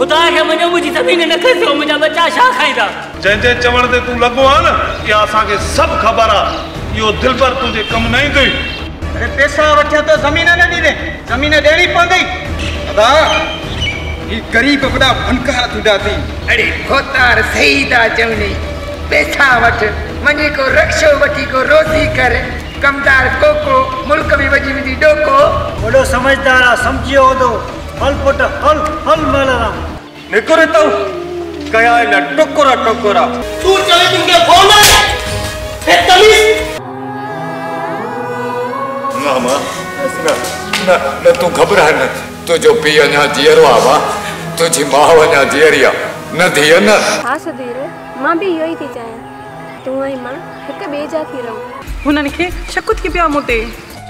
ख़ुदा खे मञो मुंहिंजी ज़मीन न खसो मुंहिंजा बचा छा खाईंदा जंहिंजे चवण ते तूं लॻो आहे न इहा असांखे सभु ख़बर आहे इहो दिलबर तुंहिंजे कमु न ईंदो। अरे पैसा वठिया त ज़मीन न ॾींदे ज़मीन ॾियणी पवंदी। दादा ही गरीब वॾा फनकार थींदा थी। अरे खोतार सही था चवनी। पैसा वठ वञी को रक्षो वठी को रोज़ी कर। कमदार कोको मुल्क में वॼी वेंदी डोको। वॾो समझदार आहे सम्झियो हूंदो हल पुट हल हल मलराम निकिरे तूं कया न टुकुरा टुकुरा। तूं चवे तुंहिंजे फ़ोन हे तमीज़। न माँ। न न न तूं घबराए न। तुंहिंजो पीउ अञा जीअरो आहे वा तुंहिंजी माउ अञा जीअरी आहे न धीअ न। हा सुधीर माँ बि इहो ई थी चाहियाँ तूं ऐं माँ हिक ॿिए जा थी रहूँ। हुननि खे शक थी पियो मूं ते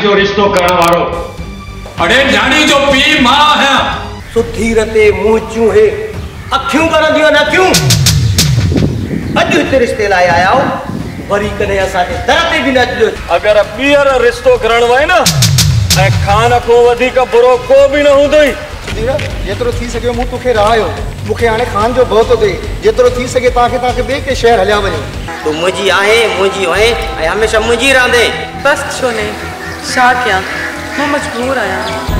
रिश्तो करण वारो अड़े न्याणी जो पीउ माँ आहियाँ सुठी रते मुंहुं हे। अखियूं करंदियूं आहिनि अखियूं। अॼु हिते रिश्ते लाइ आया आहियो वरी कॾहिं असांजे दर ते बि न अचिजो। अगरि ॿीहर रिश्तो करणो आहे न ऐं खान खां वधीक बुरो को बि न हूंदई जेतिरो थी सघे मूं तोखे रहायो मूंखे हाणे खान जो भउ थो थिए जेतिरो थी सघे तव्हांखे तव्हांखे ॿिए के शहर हलिया वञो। तूं मुंहिंजी आहे मुंहिंजी आहे ऐं हमेशह मुंहिंजी रहंदे। बसि छो न? छा क्या मैं मजबूर आहियाँ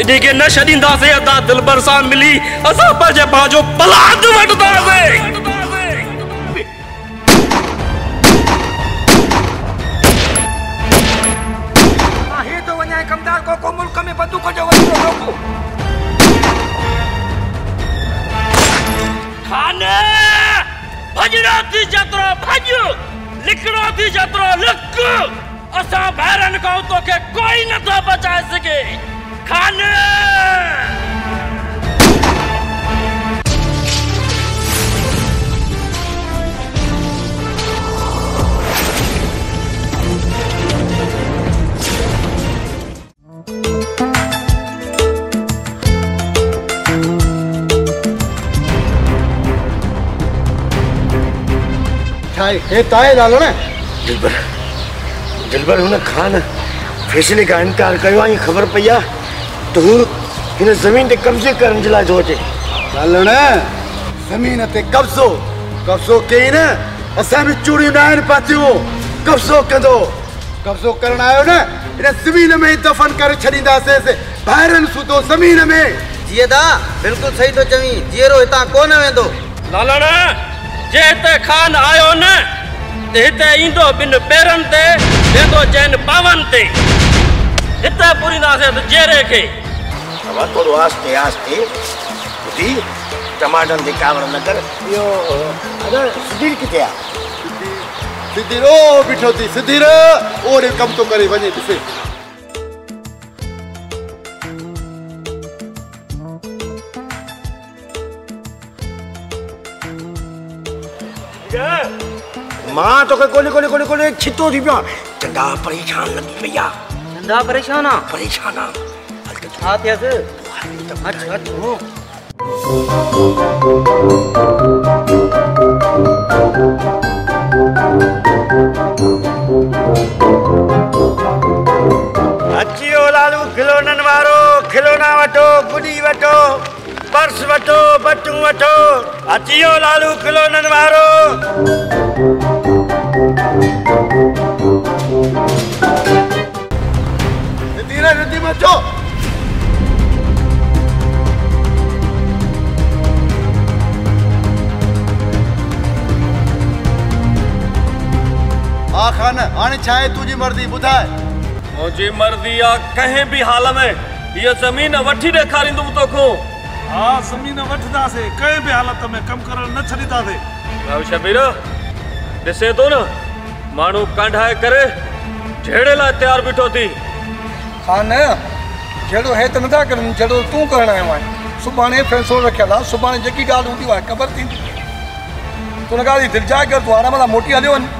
इनखे न छॾींदासीं असां दिलबर सां मिली। असां पंहिंजे पंहिंजो पलाद वठंदासीं तो कमदार कोको मुल्क में बंदूक जो वॾो रोको। खान! भॼणो थी जेतिरो भॼ लिखणो थी जेतिरो लिख! असां ॿाहिरनि खां तोखे कोई नथो बचाए सघे खान हे ताए नालो न। दिलबर दिलबर हुन खान फैसले का इनकार कयो ख़बर पई आहे त हिन ज़मीन ते कब्ज़े करण जे लाइ थो अचे न ज़मीन ते कब्ज़ो। कब्ज़ो कई न असां बि चूड़ियूं न आहिनि पातियूं। कब्ज़ो कंदो। कब्ज़ो करण आयो न हिन ज़मीन में ई दफ़न करे छॾींदासीं। ॿाहिरनि सूधो ज़मीन में। जीअं दा बिल्कुलु सही थो चवीं जीअरो हितां कोन वेंदो। लालण जे हिते खान आयो न हिते ईंदो ॿिनि पेरनि ते वेंदो चइनि पावनि ते। हिते पुरींदासीं त जेरे खे। बाबा थोरो आस्ते आस्ते ॿुधी टमाटनि ते कावड़ न कर इहो अगरि सुधीर किथे आहे सिद्धि रो बीठो थी सिद्धि र ओड़े कम तो करे वञे ॾिसे माँ तोखे कोने कोने कोने कोने छितो थी पियो चंदा परेशान लॻी पई आहे चंदा परेशान आहे परेशान आहे छा थियसि अच अच हो अची वियो लालू खिलोननि वारो खिलोना वठो गुॾी वठो पर्स वठो बटूं वठो अची लालू खिलोननि वारो सिद्धि र सिद्धि हा खान हाणे छा आहे तुंहिंजी मर्ज़ी ॿुधाए मुंहिंजी मर्ज़ी आहे कंहिं बि हाल में हीअ ज़मीन वठी ॾेखारींदुमि तोखूं। हा ज़मीन वठंदासीं कंहिं बि हालत में कमु करणु न छॾींदासीं। भाउ शबीर ॾिसे थो न माण्हू कंढाए करे झेड़े लाइ तयारु बीठो थी। खान जहिड़ो हे त नथा करनि जहिड़ो तूं करणु आयो आहीं। सुभाणे फ़ैसिलो रखियलु आहे सुभाणे जेकी ॻाल्हि हूंदी आहे ख़बर थींदी। तूं हुन ॻाल्हि जी दिलजाए कर तूं आराम सां मोटी हलियो वञ।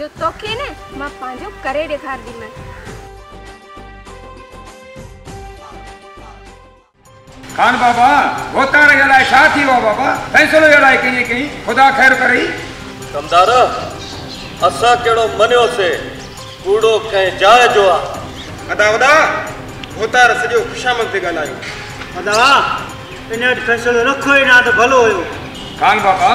जो तोखे न माँ पंहिंजो करे ॾेखारींदीमांइ खान बाबा भोतार जे लाइ छा थी वियो आहे बाबा? फ़ैसिलो जे लाइ कई कई ख़ुदा ख़ैरु करे। कमदार असां कहिड़ो मञियोसीं? कूड़ो कंहिं जाइ जो आहे अदा वॾा भोतार सॼो ख़ुशामद ते ॻाल्हायो। अदा इन वटि फ़ैसिलो रखो ई न त भलो हुयो। खान बाबा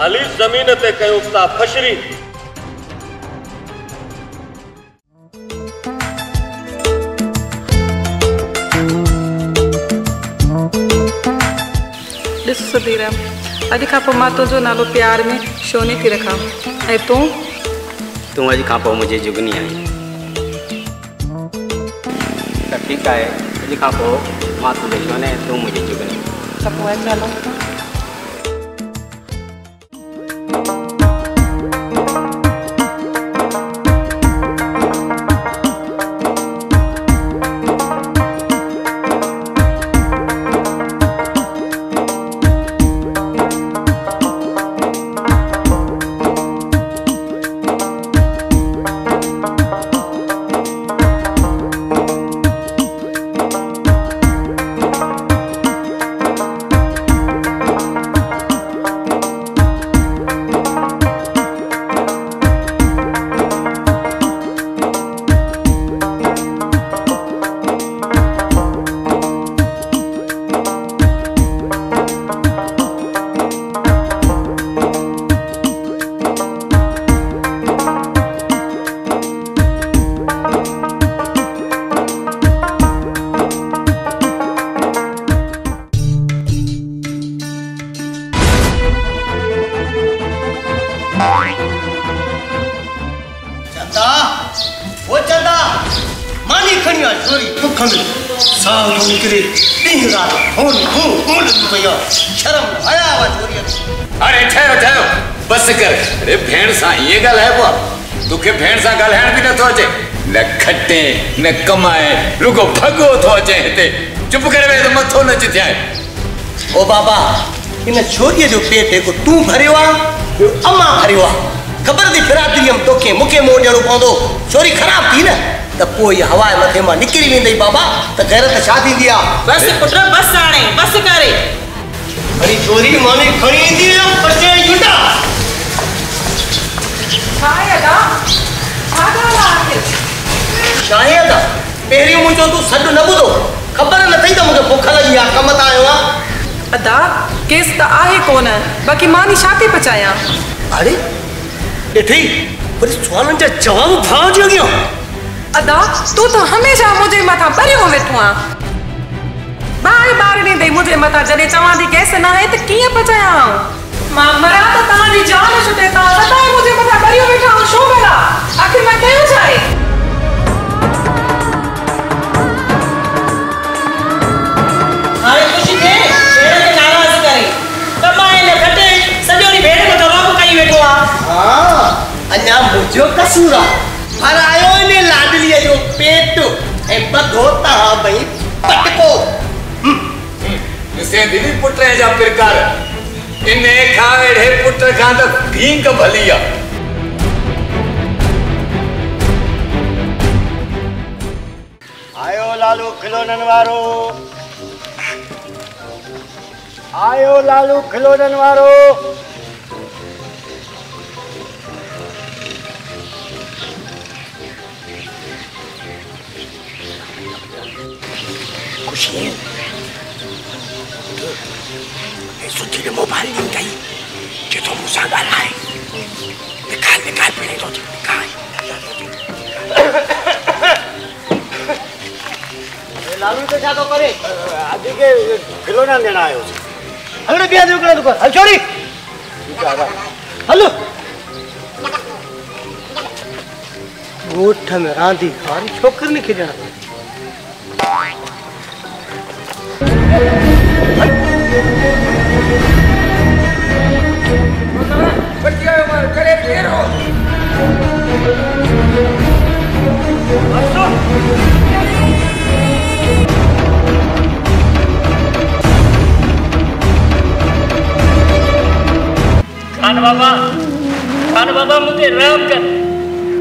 हली ज़मीन ते कयूं था फशरी। ॾिस सुधीराम अॼु खां पोइ माँ तुंहिंजो नालो प्यार में शोनी थी रखां। ऐं तूं? तूं अॼु खां पोइ मुंहिंजी जुगनी आहीं त ठीकु आहे अॼु खां पोइ माँ तुंहिंजे शोने तूं मुंहिंजी जुगनी। त पोइ अचु हलो। अरे भेण सां ईअं ॻाल्हाइबो आहे तोखे भेण सां ॻाल्हाइण बि नथो अचे न खटे न कमाए रुगो भॻो थो अचे हिते चुप करे वेह त मथो न चिथियाए। ओ बाबा इन छोरीअ जो पेट हिकु तूं भरियो ॿियो अम्मा भरियो ख़बर थी फिरातरी हम तोखे मूंखे मोह ॾियणो पवंदो छोरी ख़राब थी न त पोइ हवा मथे माँ निकिरी वेंदई बाबा त गैरत छा थींदी आहे बस पुट बस हाणे बस करे। खणी छोरी माने खणी ईंदी आहे परचे जुंडा शायद पहिरियों मुंहिंजो तूं सॾु न ॿुधो ख़बर न अथई त मूंखे बुख लॻी आहे कम तां आयो आहे। अदा केस त आहे कोन बाक़ी मानी छा थी पचायां? अरे ॾिठी वरी सुवालनि जा जवाब भाव जी अॻियाँ अदा तूं त हमेशह मुंहिंजे मथां परियो वेठो आहे। ॿार ॿार ॾींदई मुंहिंजे मथां जॾहिं चवां थी गैस न आहे त कीअं पचायां माँ मरां त तव्हांजी जान छुटे तव्हां सदाई मुंहिंजे मथां परियो वेठा आहियो छो भला? आख़िर माँ कयो छा आहे हाणे कुझु थिए भेण खे नाराज़ करे। कमाए न खटे सॼो ॾींहुं भेण मथां रोब कई वेठो आहे हा अञा मुंहिंजो कसूर आहे पर आयो इन लाडलीअ जो पेट ऐं बधो तव्हां भई पटको। ॾिसे दीदी पुट जा प्रकार। इन खां अहिड़े पुट खां त भींग भली आहे आयो लालू खिलौननि वारो। आयो लालू खिलौननि वारो। खुशी सुठी मोबाइल ॾिन अथई जेको मूंसां ॻाल्हाए निकाल निकाल पहिरीं थो निकाल। लालू तो छा थो करे अॼु के खिलौना ॾियण आयो हल रे ॿिया दुकान दुकान हल, छोरी। हल। ॻोठ में रांदी खारी छोकिरनि खे ॾियण खान बाबा खान बाबा मुझे रहम कर।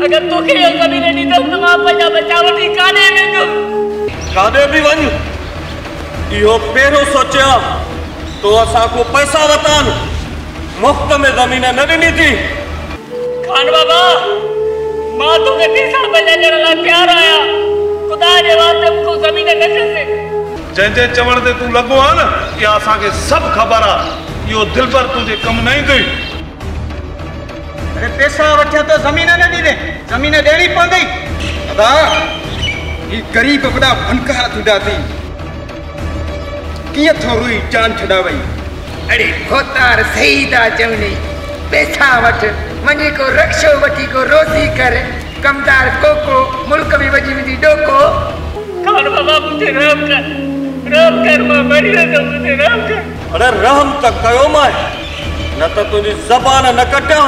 अगर तोखे इहो ज़मीन ॾींदुसि त माँ पंहिंजा बचा वठी काॾे वेंदुमि काॾे बि वञ इहो पहिरियों सोचिया तो असां को पैसा वतान। मुफ़्त में ज़मीन न ॾिनी थी। खान बाबा माँ तोखे टी साल पंहिंजा ॾियण लाइ तयारु आहियाँ ख़ुदा जे वास्ते मूंखे ज़मीन न ॾिसे जंहिंजे चवण ते तूं लॻो आहे न इहा असांखे सभु ख़बर आहे इहो दिलबर तुंहिंजे कमु न ईंदुई अरे पैसा वठिया तो ज़मीन न ॾींदे ज़मीन ॾियणी पवंदी अदा ही गरीब वॾा फनकार थींदा थी कीअं थो रुई जान छॾा वई अरे खोतार सही था चवनी पैसा वठ वञी को रक्षो वठी को रोज़ी कर कमदार कोको मुल्क में वॼी वेंदी डोको खान बाबा मुझे रहम कर रहम कर माँ मरी वेंदुमि मुझे रहम कर अरे रहम त कयो माँ न त तुंहिंजी ज़बान न कटियाँ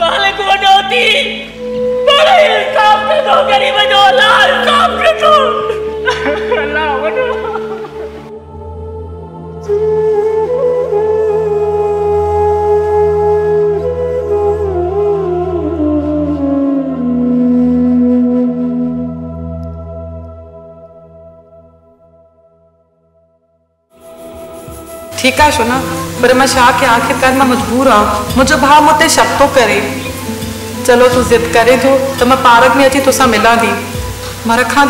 मालिक थी बड़े इंसाफ़ कंदो ग़रीब जो अलाह इंसाफ़ कंदो अलाह वॾो ठीकु आहे छो न पर कयां आख़िरकार माँ मजबूर आहियाँ मुंहिंजो भाउ मूं ते शक थो करे। चलो तू ज़िद करे थो त माँ पार्क में अची तोसां मिलां थी माँ रखां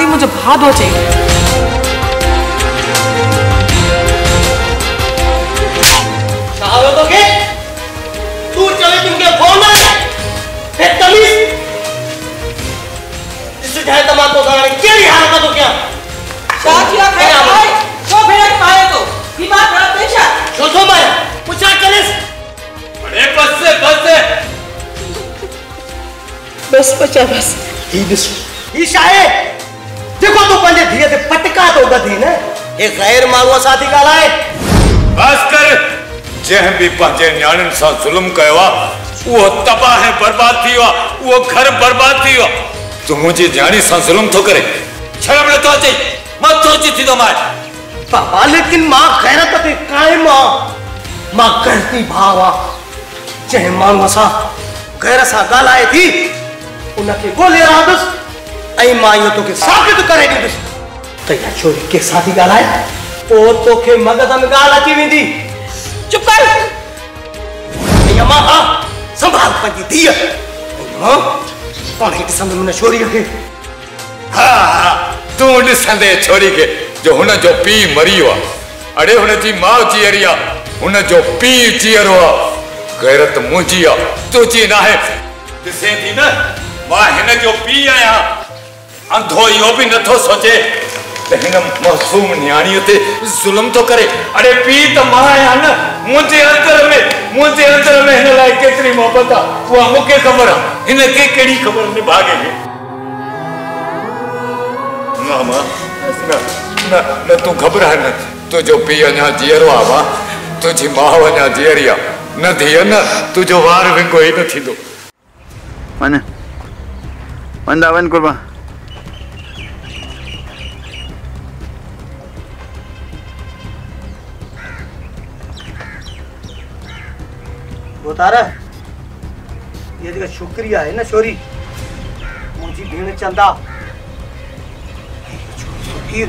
छा हुयो तोखे तूं तूं हे ॾिस जाए त कयां? खैर भाई छो भेण पाए तो दिमाग ख़राब थई छा छो थो मारे पुछा करेसि अरे बस से बस से। बस बचा बस। ही ॾिस ही छा आहे जेको तूं पंहिंजे धीअ ते पटका थो ॿधी न। हे ग़ैर माण्हूअ सां थी बस कर जंहिं बि पंहिंजे न्याणियुनि सां ज़ुल्म कयो आहे उहो तबाह ऐं बर्बाद थी आहे उहो घर बर्बाद थी आहे तूं मुंहिंजी न्याणी सां ज़ुल्म थो करे। शर्म नथो अचे मथो अची थींदो माँ बाबा लेकिन माँ ग़ैरत ते क़ाइम आहियाँ माँ गणती भाव। जंहिं माण्हूअ सां, गैर सां ॻाल्हाए थी। उनखे ॻोल्हे रहंदुसि ऐं माँ इहो तोखे साबित करे ॾींदुसि त इहा छोरी कंहिंसां थी ॻाल्हाए पोइ तोखे मगज़ में ॻाल्हि अची वेंदी चुप कर। अम्मा हा, संभाल पंहिंजी धीअ माँ पाण खे ॾिसंदुमि हुन छोरीअ खे हा तूं ॾिसंदे छोरी खे जो हुन जो पीउ मरी वियो आहे अड़े हुनजी माउ जीअरी आहे हुन जो पीउ आहे गैरत मुंहिंजी आहे तुंहिंजी न आहे ॾिसे थी न, माँ हिन जो पीउ आहियाँ। अंधो इहो बि नथो सोचे त हिन मासूम न्याणीअ ते ज़ुल्म थो करे। अड़े पीउ त माँ आहियाँ न, मुंहिंजे अंदर में, मुंहिंजे अंदर में हिन लाइ केतिरी मोहबत आहे उहा मूंखे ख़बर आहे हिन खे कहिड़ी ख़बर निभागे खे न माँ न न तूं घबराए न। तुंहिंजो पीउ अञा जीअरो आहे माँ तुंहिंजी माउ अञा आहे न धीअ न तुंहिंजो वार विंगो ई न थींदो। वञ वंदा वञ कुर्बा। बोतार ये जेका छोकिरी आहे न छोरी मुंहिंजी भेण चंदा। सुखीर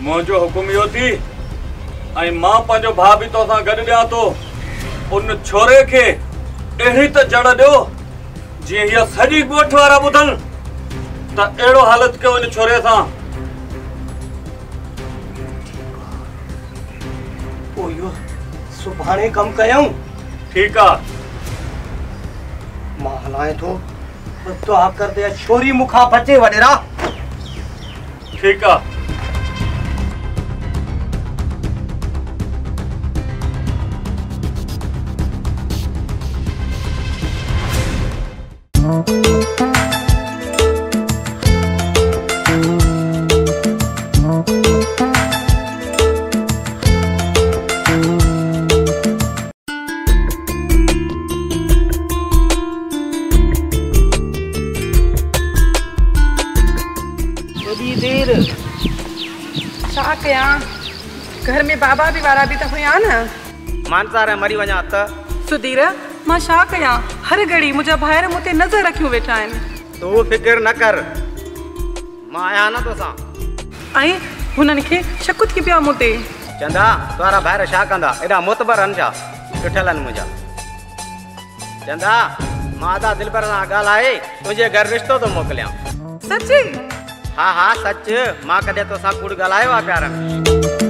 मुंहिंजो हुकुम इहो थी ऐं माँ पंहिंजो भाउ बि तोसां गॾु ॾियाँ थो। उन छोरे खे अहिड़ी त जड़ ॾियो जीअं हीअ सॼी ॻोठ वारा ॿुधनि। त अहिड़ो हालत कयो इन छोरे सां। पोइ इहो सुभाणे कमु कयूं ठीकु आहे माँ हलाए थो पर दुआ कर दे छोरी मूंखां बचे वॾेरा ठीकु आहे घर में बाबा बि वारा बि त हुया न। मानसार मरी वञा त। सुधीर माँ छा कयां हर घड़ी मुंहिंजा भाइर मूं ते नज़र रखियूं वेठा आहिनि। तूं फिकिर न कर। माँ आहियाँ न तोसां। ऐं हुननि खे शक थी पियो मूं ते चंदा तुंहिंजा ॿाहिरि छा कंदा? एॾा मुतबर आहिनि छा? ॾिठल आहिनि मुंहिंजा चंदा माँ अदा दिलबर सां ॻाल्हाए तुंहिंजे घर रिश्तो थो मोकिलियाँ। सची हा हा सच। माँ कॾहिं तोसां कूड़ ॻाल्हायो आहे प्यार?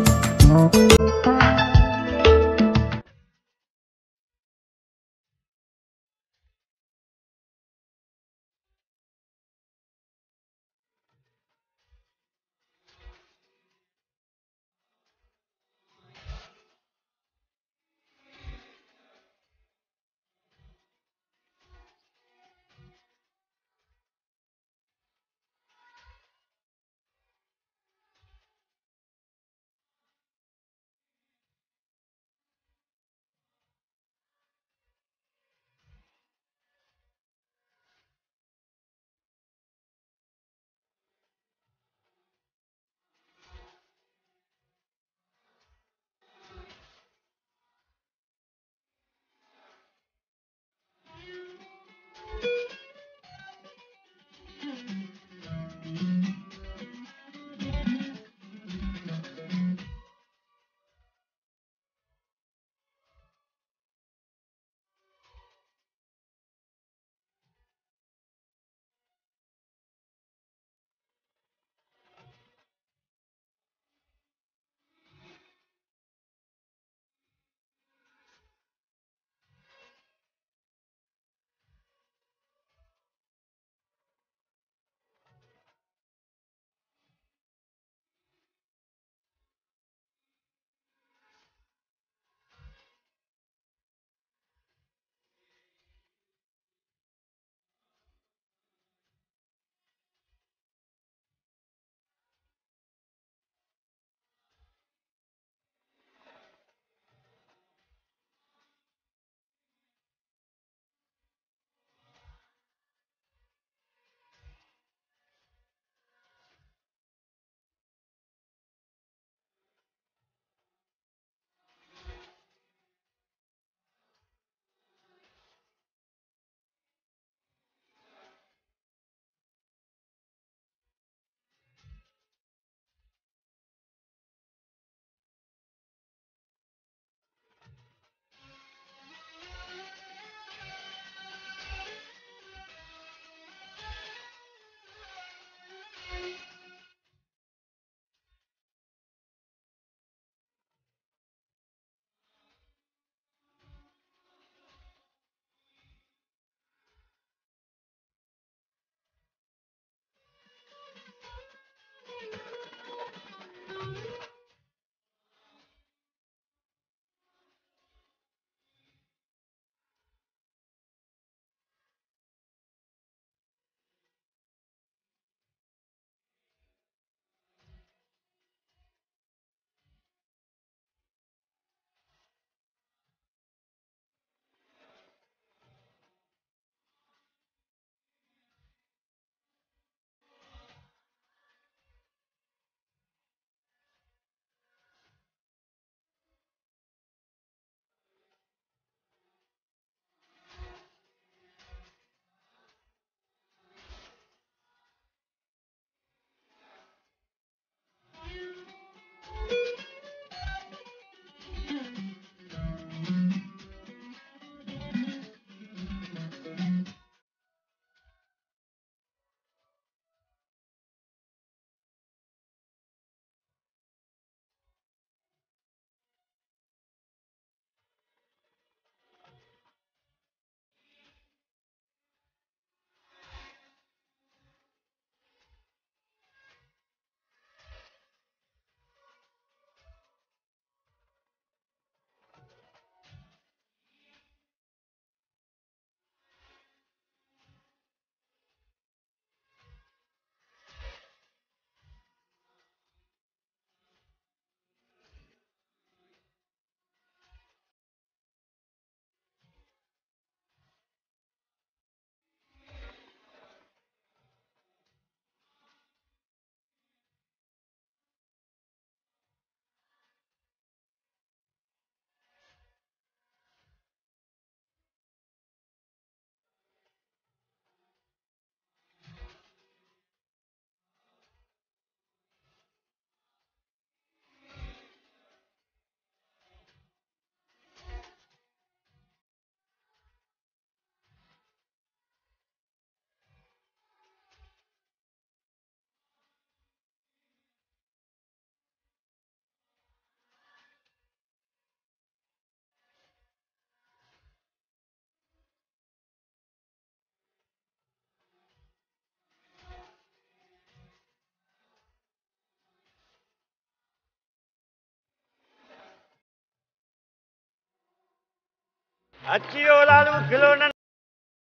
अची लालू खिलोना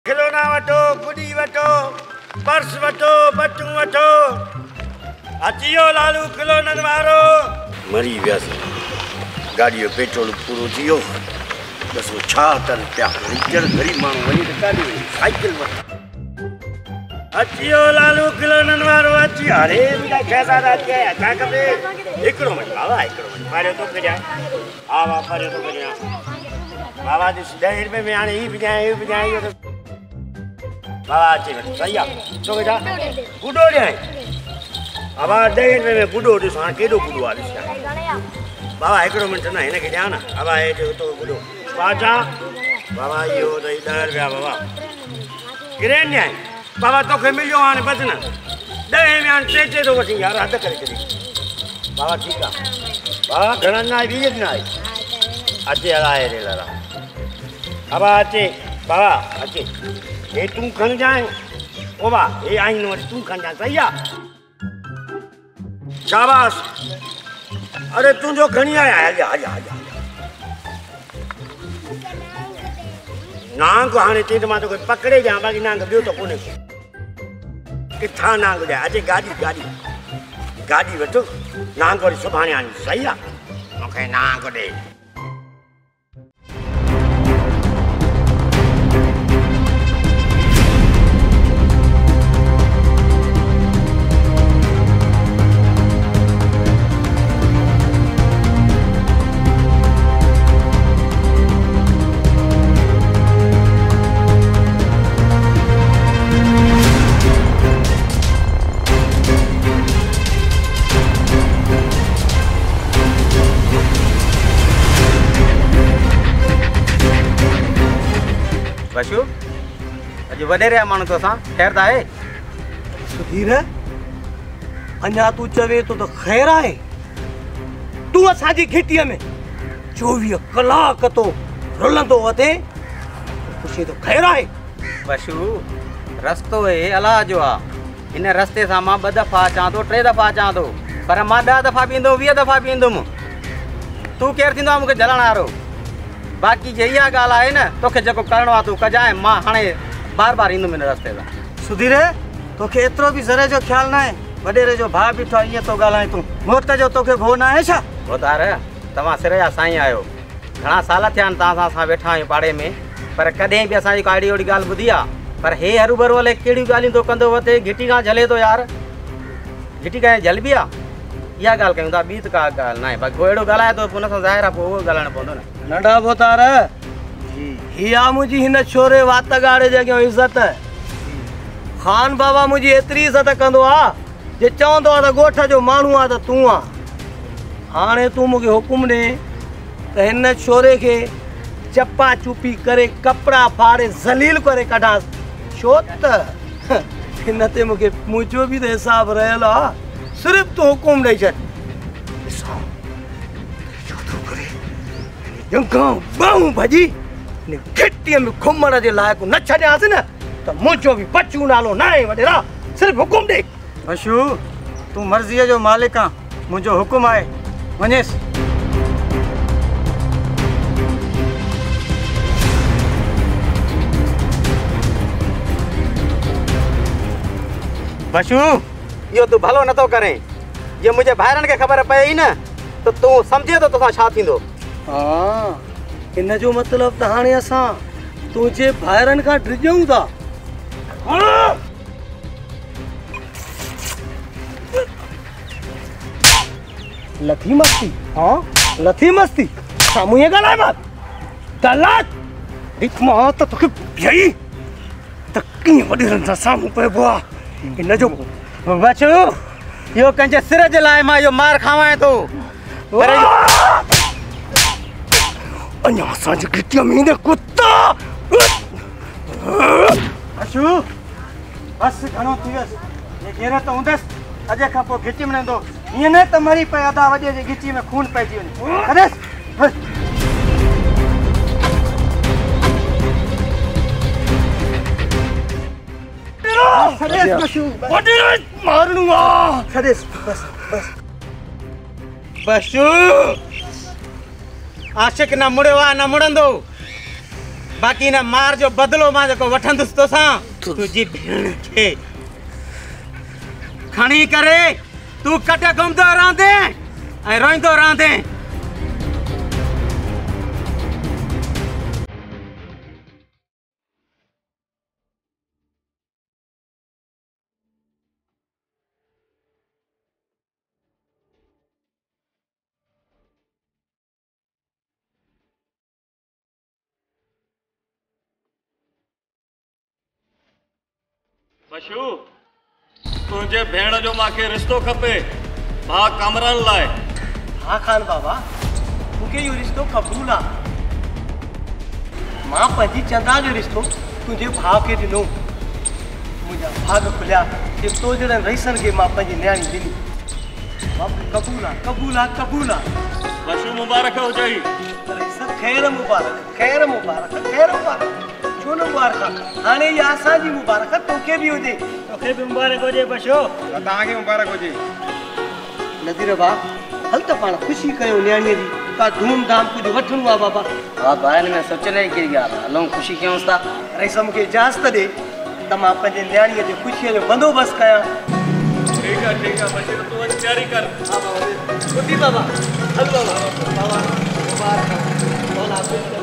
खिलोना वठो गुॾी वठो पर्स वठो बटूं वठो अची वियो लालू खिलोननि वारो मरी वियासीं गाॾीअ जो पेट्रोल पूरो थी वियो ॾिसो छा अथनि पिया ग़रीब माण्हू वञी त काॾे वञे साइकिल वठा अची वियो लालू खिलोननि वारो अची अरे मुंहिंजा शहज़ादा अची विया छा खपे हिकिड़ो मिंट बाबा हिकिड़ो मिंट पहिरियों तोखे ॾियाँ हा हा पहिरियों तोखे ॾियाँ बाबा ॾह रुपए में हाणे हीअ विझाए हीअ विझाए इहो त बाबा अचे वञ सही आहे तोखे छा गुॾो ॾियाँ बाबा रुपए में गुॾो ॾिस हाणे केॾो गुॾो आहे ॾिस बाबा, हिकिड़ो मिंट न, हिनखे ॾियाँ न बाबा हे जो तो गुॾो पाछा बाबा इहो अथई ॾह रुपया बाबा। किरे ॾियाँ बाबा, तोखे मिलियो हाणे बसि न। में हाणे टे टे थो यार, हद करे छॾी बाबा, ठीकु आहे बाबा, घणा ॾिना आहे वीह अचे हलाए रे लड़ा। बाबा अचे बाबा अचे हे तूं खणजांइ ओ बा, हे आईन वटि तूं खणजांइ सही आहे शाबाश। अरे तुंहिंजो खणी आया हलिया हलिया हलिया नांग हाणे चई त माँ तोखे पकड़े ॾियाँ बाक़ी नांग ॿियो त कोन्हे किथां नांग ॾियाँ अचे गाॾी गाॾी। गाॾी वठो। नांग वरी सुभाणे आणी सही आहे मूंखे नांग ॾे। माण्हू तो असां ख़ैर त आहे सुधीर अञा तूं चवे थो त ख़ैर आहे तूं असांजी घिटीअ में। चोवीह कलाक तो रुलंदो वधे पुछे थो ख़ैर आहे बशू रस्तो हे अलाह जो आहे हिन रस्ते सां माँ ॿ दफ़ा अचां थो टे दफ़ा अचां थो पर माँ ॾह दफ़ा बि ईंदुमि वीह दफ़ा बि ईंदुमि तूं केरु थींदो आहे मूंखे जलण वारो बाक़ी जे इहा ॻाल्हि आहे न तोखे जेको करिणो आहे तूं कजांइ। माँ हाणे बार बार ईंदुमि हिन रस्ते सां सुधीर तोखे एतिरो बि ज़रे जो ख़्यालु न आहे वॾेरे जो भाउ बीठो आहे ईअं थो ॻाल्हाए तूं। मौत जो तोखे घो न आहे छा ॿुधार तव्हां सिर जा साईं आहियो घणा साल थिया आहिनि तव्हां सां असां वेठा आहियूं पाड़े में पर कॾहिं बि असांजी काड़ी ओड़ी ॻाल्हि ॿुधी आहे पर हे हरू भरू हले कहिड़ियूं ॻाल्हियूं थो कंदो वठे घिटी खां झले थो यार। घिटी खां झलबी आहे इहा ॻाल्हि कयूं था ॿी त का ॻाल्हि न आहे बाक़ी को अहिड़ो ॻाल्हाए थो पोइ हुन सां ज़ाहिर आहे पोइ उहो ॻाल्हाइणो पवंदो न। नंढा बोतार हिया मुंहिंजी हिन छोरे वात ॻाड़े जे अॻियाँ इज़त ख़ान बाबा मुंहिंजी एतिरी इज़त कंदो आहे जे चवंदो आहे त ॻोठ जो माण्हू आहे त तूं आहे हाणे तूं मूंखे हुकुम ॾे त हिन छोरे खे चपा चुपी करे, कपिड़ा फाड़े, ज़लील करे कढांसि। छो त हिन ते मूंखे मुंहिंजो बि त हिसाबु रहियल आहे सिर्फ़ु तूं हुकुम ॾेई छॾ। ॾिसां छो भॼी। हिन घिटीअ में घुमण जे लाइक़ु न छॾियासीं न त मुंहिंजो बि बचू नालो न आहे वॾेरा सिर्फ़ु हुकुम ॾे। बशू तूं मर्ज़ीअ जो मालिक आहे। मुंहिंजो हुकुम आहे। वञेसि। बशू इहो तूं भलो नथो करे। जे मुंहिंजे भाइरनि खे ख़बर पए ई न त तूं सम्झे थो तोसां छा थींदो। हा। हिन जो मतिलबु त हाणे असां तुंहिंजे भाइरनि खां डिॼूं था। लथी मस्ती, हा? लथी मस्ती। साम्हूं ईअं ॻाल्हाए माँ तलाक ॾिख माँ त तोखे ॿियई त कीअं वॾेरनि सां साम्हूं पइबो आहे जो बचू इहो कंहिंजे सिर जे लाइ माँ इहो मार खावां थो पर अञा असांजी घिटीअ में ईंदे कुता बशू बसि घणो थी वियसि हे गैरत हूंदसि अॼु खां पोइ घिटी में वेंदो ईअं न त मरी पए अदा वॾे जे घिटी में खून पइजी वञे करेसि मारणो आहे बसि बसि बशू आशिक न मुड़ियो आहे न मुड़ंदो। बाक़ी हिन मार जो बदिलो माँ जेको वठंदुसि तोसां तुंहिंजी भेण खे। खणी करे, तूं कट घुमंदो रहंदे ऐं रोईंदो रहंदे बशू तुंहिंजे भेण जो मूंखे रिश्तो खपे भाउ कमरनि लाइ हा खान बाबा मूंखे इहो रिश्तो क़बूल आहे माँ पंहिंजी चंदा जो रिश्तो तुंहिंजे भाउ खे ॾिनो मुंहिंजा भाग खुलिया कि तो जहिड़नि रईसनि खे माँ पंहिंजी नियाणी ॾिनी क़बूल आहे क़बूल आहे क़बूल आहे बशू मुबारक हुजई रईसन ख़ैर मुबारक ख़ैर मुबारक ख़ैर मुबारक। न मुबारक हाणे इहा असांजी मुबारक तोखे बि हुजे तोखे बि मुबारक हुजे बशो तव्हांखे मुबारक हुजे नज़ीर बा हल त पाण ख़ुशी कयो नियाणीअ जी का धूमधाम कुझु वठणो आहे बाबा हा भाउ में सोचण जी कहिड़ी ॻाल्हि आहे हलूं ख़ुशी कयूंसि था रईस मूंखे इजाज़त ॾे त माँ पंहिंजे नियाणीअ जी ख़ुशीअ जो बंदोबस्तु कयां ठीकु आहे ठीकु आहे बशीर तूं वञी तयारी कर हा बाबा ॿुधी बाबा हल बाबा बाबा मुबारक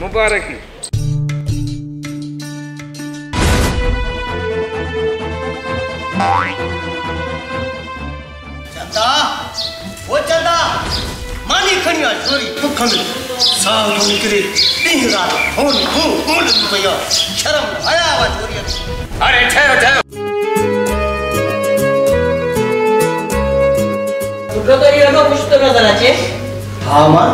मुबारक चंदा ओ चंदा मानी आ छोरी बुख में साल तो निकरे ॾींहुं राति फ़ोन फ़ोन फ़ोन आहे शर्म न हया वा छोरीअ खे अरे ठहियो ठहियो मूंखे त इहो ॾाढो ख़ुशि थो नज़र अचे हा माँ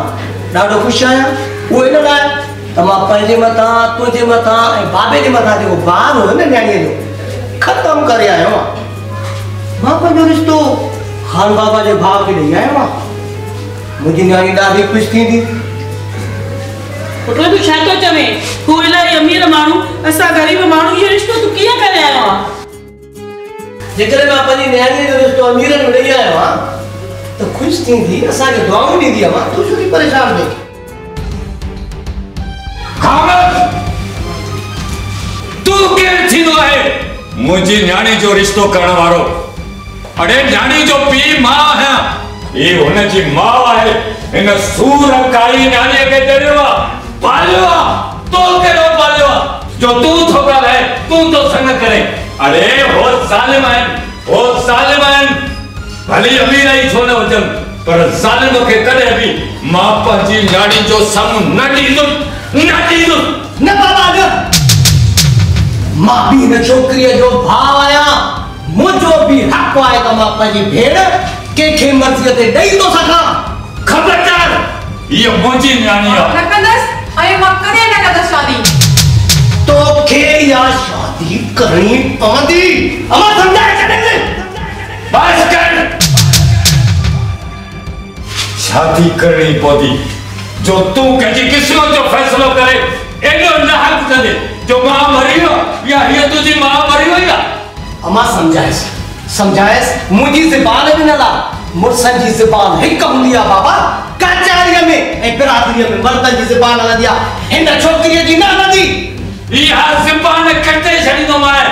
ॾाढो ख़ुशि आहियाँ उहो इन लाइ त माँ पंहिंजे मथां तुंहिंजे मथां ऐं बाबे जे मथां जेको भार हुयो न नियाणीअ जो। ख़तमु करे आयो आहियाँ माँ पंहिंजो रिश्तो ख़ान बाबा जे भाउ खे ॾेई आयो आहियाँ मुंहिंजी नियाणी ॾाढी ख़ुशि थींदी पुट तूं छा थो चवे हू इलाही अमीर माण्हू असां ग़रीब माण्हू इहो रिश्तो तूं कीअं करे आयो आहे जेकॾहिं माँ पंहिंजी नियाणीअ जो रिश्तो अमीरनि में ॾेई आयो आहियाँ त ख़ुशि थींदी असांखे दुआऊं ॾींदी आहे तूं छो थी परेशान थिए तूं केरु थींदो आहे? मुंहिंजी न्याणी जो रिश्तो करण वारो। अड़े न्याणी जो पीउ माँ ही हुनजी माउ आहे। हिन सूर काई न्याणीअ खे ॼणियो आहे पालियो आहे तो कहिड़ो पालियो आहे जो तूं थो ॻाल्हाए, तूं थो संग करे। अड़े, हो ज़ालिम आहिनि, हो ज़ालिम आहिनि। भली अमीर ई छो न पर ज़ालिम खे कॾहिं बि माँ पंहिंजी न्याणी जो साम्हूं न ॾींदुमि। न ॾींदुमि न बाबा माँ बि हिन छोकिरीअ जो भाउ आहियाँ मुंहिंजो बि हक़ आहे त माँ पंहिंजी भेण कंहिंखे मर्ज़ीअ ते ॾेई थो सघां ख़बरदार इहो मुंहिंजी न्याणी आहे न कंदसि ऐं माँ कॾहिं न कंदसि शादी तोखे इहा शादी करणी पवंदी अमा सम्झाए छॾे बस कर शादी करणी पवंदी जो तूं कंहिंजी क़िस्मत जो फ़ैसिलो करे एॾो नाहक कंदे जो माँ मरी वियो या हीअ तुंहिंजी माँ मरी वई आहे अमा सम्झाएसि। सम्झाएसि? मुंहिंजी ज़बान बि न ला मुड़सनि जी ज़बान हिकु हूंदी आहे बाबा। कचहरीअ में। ऐं बिरादरीअ में मर्दनि जी ज़बान हलंदी आहे हिन छोकिरीअ जी न हलंदी इहा ज़बान कटे छॾींदोमांइ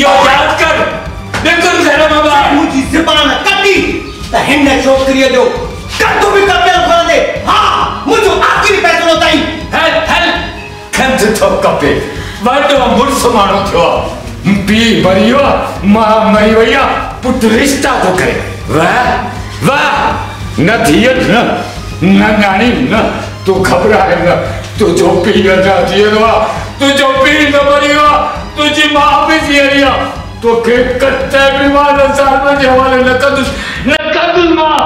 इहो यादि कर। बिल्कुलु घर माँ ॿाहिरि मुंहिंजी ज़बान कटी। त हिन छोकिरीअ जो कटु बि कपियल मुंहिंजो आख़िरी फ़ैसिलो ताईं हल हल खंड थो कपे वॾो मुड़ुसु माण्हू थियो। आहे पीउ मरी वियो आहे माँ मरी वई आहे पुटु रिश्ता थो करे। वाह वाह न धीअ न न न्याणी न, तूं घबराए न। तू तुंहिंजो पीउ अञा जीअरो आहे तुंहिंजो पीउ न मरी वियो आहे तुंहिंजी माउ बि जीअरी आहे तोखे कटे बि माँ नज़ार जे हवाले न कंदुसि न कंदुसि माँ।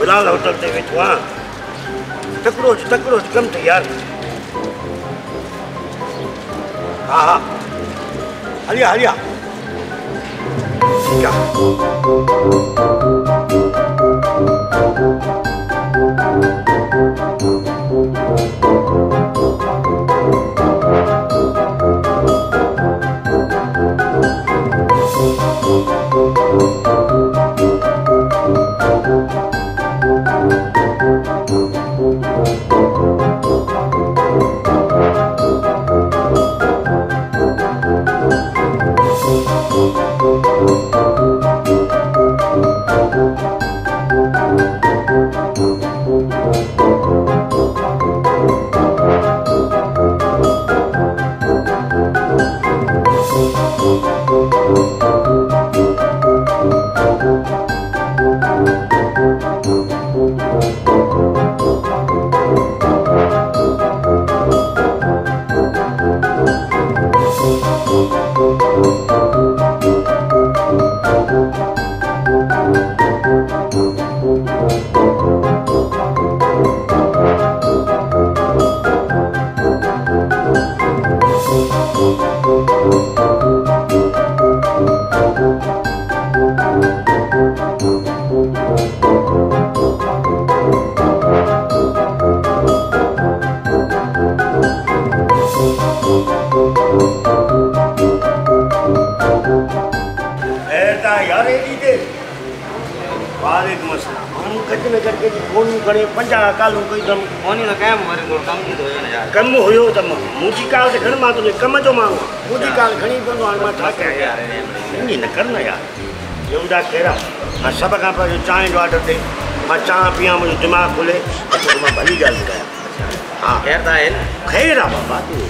बिलाल होटल ते वेठो आहियाँ तकिड़ो तकिड़ो कमु तयार हा हा हलिया हलिया माँ सभ खां पहिरियों चांहि जो ऑडर ॾे माँ चांहि पीआं मुंहिंजो दिमाग़ खुले। त माँ भली ॻाल्हि ॿुधायां हा। ख़ैर त आहे ख़ैर आहे बाबा। तूं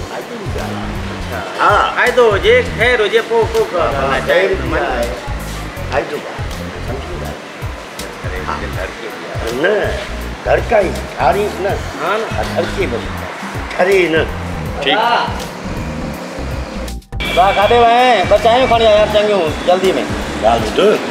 हा फ़ाइदो हुजे ख़ैर हुजे पोइ को बि फ़ाइदो न धड़काई ठारीस न। हाँ न। धड़के बस ठरे न। वाह काॾे वए ॿ चांहियूं खणी चङियूं जल्दी में। ॻाल्हि ॿुध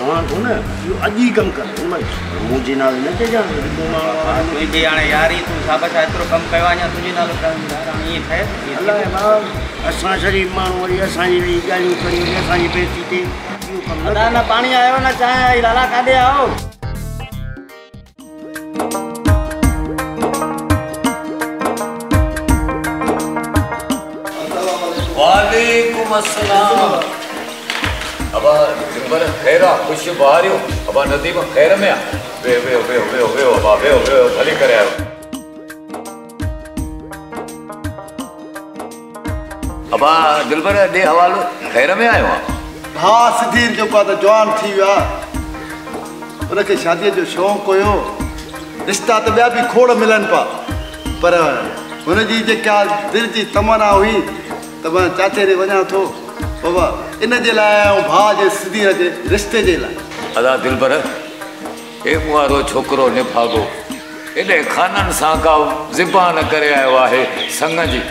तूं चवां थो न इहो अॼु ई कमु कर मुंहिंजे नाले न चइजां तुंहिंजी हाणे यारी तूं शाबाश एतिरो कमु कयो आहे अञा तुंहिंजे नालो कयो यार हाणे ईअं ठहे अलाए माँ असां शरीफ़ माण्हू वरी असांजी ॻाल्हियूं करियूं असांजी बेइज़ती थिए इहो कमु न पाणी आयो न चांहि आई लाला काॾे आओ वालेकुम अस्सलाम अबा दिलबर खैर आहे ख़ुशि बहारियो अबा नदीम खैर में आहे वेहो वेहो वेहो वेहो वेहो, अबा, वेहो वेहो, भली करे आयो। अबा, दिलबर ॾे हवालो, खैर में आयो हा सिद्धीर जेको आहे त जवान थी वियो। आहे उनखे जो शौक़ु हुयो। रिश्ता त ॿिया बि खोड़ मिलनि पिया। पर हुनजी जेका दिलि जी तमना हुई, त माँ चाचे ॾे वञा बाबा, इन जे लाइ ऐं रिश्ते जे लाइ। अदा दिलबर मुआरो छोकिरो निभागो एॾे खाननि सां का ज़िबा न करे आयो आहे संग जी।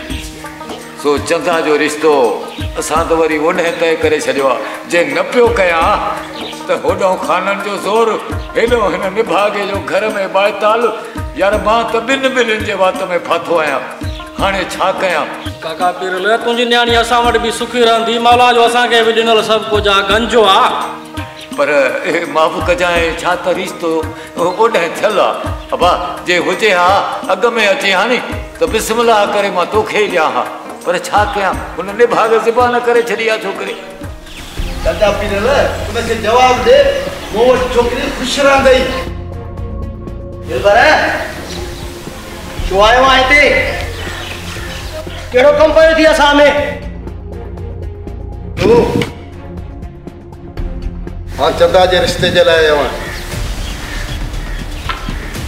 सो चंदा जो रिश्तो असां त वरी उन तइ करे छॾियो जे न पियो कयां, त होॾो खाननि जो ज़ोर हेॾो हिन निभागे जो घर में बाएताल। यार माँ त ॿिनि ॿिन्हिनि जे वात में फाथो आहियाँ। हाणे छा कयां काका पीरल तुंहिंजी न्याणी असां वटि बि सुखी रहंदी। मौला जो असांखे बि ॾिनल सभु कुझु आहे गंजो आहे पर ए माफ़ कजांइ छा त रिश्तो ओॾां थियल आहे अबा जे हुजे हा अॻ में अचे हा नी त बिस्मिल्लाह करे माँ तोखे ॾियाँ हा। पर छा कयां हुन निभाग ज़बान करे छॾी आहे छोकिरी। दादा पीरल उनखे जवाब दे मूं वटि छोकिरी ख़ुशि रहंदई। दिलबर छो आयो आहे हिते? कहिड़ो कमु पियो थी असां में? तूं? माँ चंदा जे रिश्ते जे लाइ आयो आहियाँ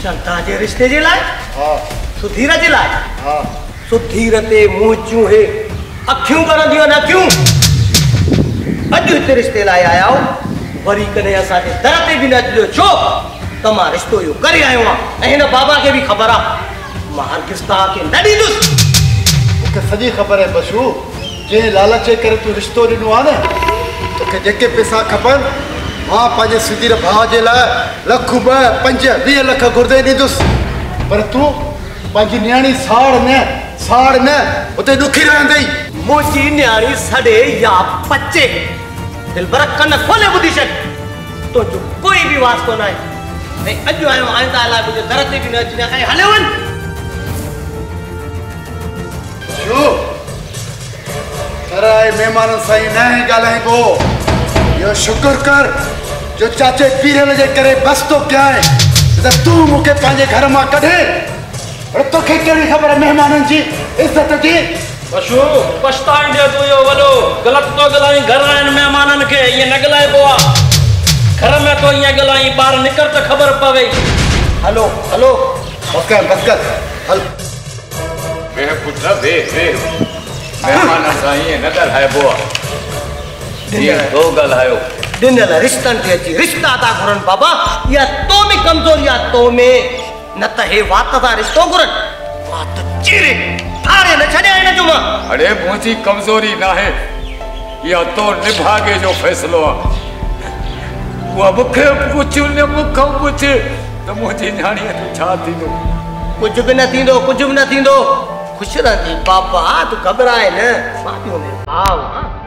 चंदा जे रिश्ते जे लाइ हा। सुधीर जे लाइ हा। सुधीर ते मुंहुं चूहे अखियूं करंदियूं आहिनि अखियूं। अॼु हिते रिश्ते लाइ आया हो। वरी कॾहिं असांजे दर ते बि न अचिजो। छो? त माँ रिश्तो इहो करे आयो आहियाँ ऐं हिन बाबा खे बि ख़बर आहे माँ हरगिज़ तव्हांखे न ॾींदुसि। मूंखे सॼी ख़बर आहे बशू जंहिं लालच जे करे तूं रिश्तो ॾिनो आहे न तोखे जेके पैसा खपनि माँ पंहिंजे सुधीर भाउ जे लाइ लख ॿ पंज वीह लख घुरदे ॾींदुसि पर तूं पंहिंजी नियाणी साड़ न साड़ न उते ॾुखी रहंदई मुंहिंजी न्याणी सड़े या पचे दिलबर कन खोले ॿुधी छॾ तुंहिंजो कोई बि वास्तो न आहे ऐं अॼु आयो आईंदा लाइ मुंहिंजे दर ते बि न अचिजां ऐं हले वञ छो कराए महिमाननि सां ई न ॻाल्हाइबो इहो शुक्र कर जो चाचे पीरल जे करे बस तो कयां त तूं मूंखे पंहिंजे घर माँ कढे। पर तोखे कहिड़ी ख़बर आहे जी? इज़त जी? पशु पछताईंदे तूं इहो वॾो ग़लति तो ॻाल्हाई घर आहिनि महिमाननि खे ईअं न ॻाल्हाइबो आहे घर में तो ईअं ॻाल्हाई ॿार निकर त ख़बर पवे। Hello hello. बस कर बस कर। हल। वेह पुट वेह वेह महिमान सां ईअं न ॻाल्हाइबो आहे जीअं तो ॻाल्हायो ॾिनल रिश्तनि खे अची रिश्ता था घुरनि बाबा। इहा तो में कमज़ोरी आहे तो में न त हे वात था रिश्तो घुरनि वात चीरे फाड़े न छॾिया हिन जो माँ अड़े मुंहिंजी कमज़ोरी न आहे इहा तो निभागे जो फ़ैसिलो आहे उहा मूंखे पुछ न मूंखां पुछ। त मुंहिंजी न्याणीअ जो छा थींदो कुझु बि न थींदो कुझु बि न थींदो। ख़ुशि रहती पापा तू घबराए न में आओ हुन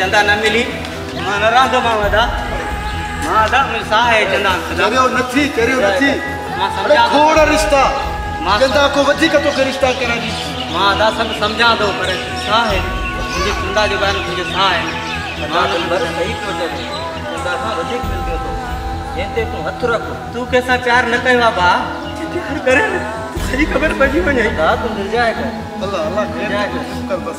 मिली। अदा माँ अदा मुंहिंजो साह आहे चंदा। चरियो नथी चरियो नथी। माँ अरे खोड़ रिश्ता। माँ चंदा को वधीक तोखे रिश्ता कराइजी माँ अदा सभु सम्झां थो पर छा आहे मुंहिंजे चंदा जो बयानु मुंहिंजो साह आहे माँ नंबर सही पियो चवे चंदा खां वधीक थो जंहिं ते। तूं हथु रख। तूं कंहिंसां प्यारु न कयो भाउ प्यारु करे। सही ख़बर पइजी वञे हा तूं निर्जाए कर अल्लाह अल्लाह कर बस।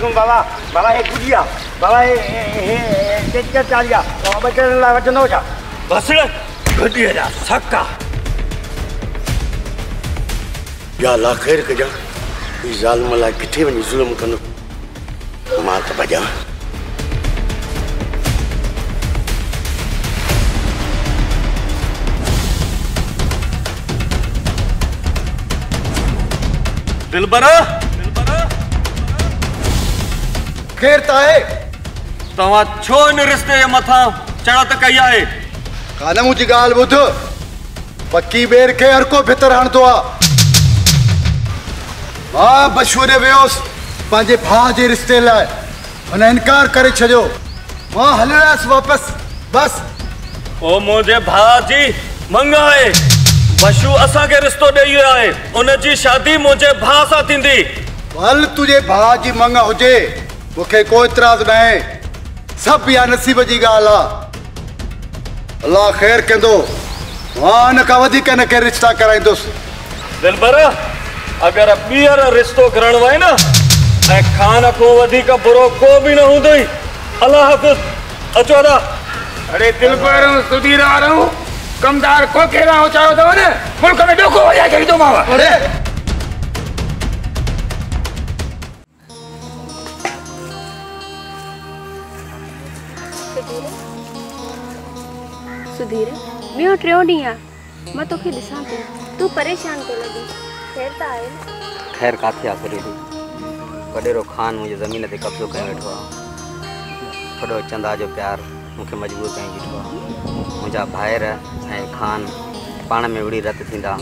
वालेकुम बाबा। बाबा हे गुजिया बाबा हे चालिया वचन वचन होजा बसड़ गुजिया जा। सक्का या ला खैर जा। ई ज़ालिम लाइ किथे वञी ज़ुल्म कंदो माँ त तो भॼा दिलबर। ख़ैर त आहे तव्हां छो इन रिश्ते जे मथां चढ़त कई आहे? कान मुंहिंजी ॻाल्हि ॿुध। पकी ॿेर खे हर को भितर हणंदो आहे माँ बशू ॾे वियोसि पंहिंजे भाउ जे रिश्ते लाइ। हुन इनकार करे छॾियो। माँ हलियो आयसि वापसि बसि। ओ मुंहिंजे भाउ जी मंग आहे। बशू असांखे रिश्तो ॾेई वियो आहे। उनजी शादी मुंहिंजे भाउ सां थींदी। भल तुंहिंजे भाउ जी मंग हुजे। मूंखे को इतराज़ न आहे सभु इहा नसीब जी ॻाल्हि आहे अलाह ख़ैर कंदो। माँ हिन खां वधीक रिश्ता कराईंदुसि। दिलबर अगरि ॿीहर रिश्तो करणु वए न ऐं खान खां वधीक बुरो को बि न हूंदो ई अलाह हाफ़िज़ अचो अदा। अरे दिल पर सुधी रहा रहूँ कमदार को केरा हो चाहो तो ने मुल्क में डोको हो जाए तो सुधीर ॿियो टियों ॾींहुं आहे माँ ॾिसां थी तूं परेशान थो लॻी ख़ैर त आहे? ख़ैर काथे आहे सुरीली वॾेरो खान मुंहिंजे ज़मीन ते कब्ज़ो करे वेठो आहे वॾो चंदा जो प्यार मूंखे मजबूर कई बीठो आहे मुंहिंजा भाइर ऐं खान पाण में विड़ी रत थींदा।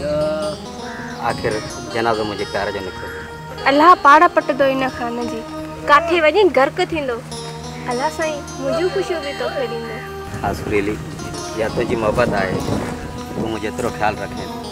आख़िर जनाज़ो मुंहिंजे प्यार जो निकितो अलाह पाड़ पटंदो इन खान जी। काथे वञी गर्क थींदो। अलाह साईं मुंहिंजूं ख़ुशियूं बि तोखे ॾींदो हा सुरीली। इहा जी मोहब्बत आए तो मुझे तो ख्याल रखे।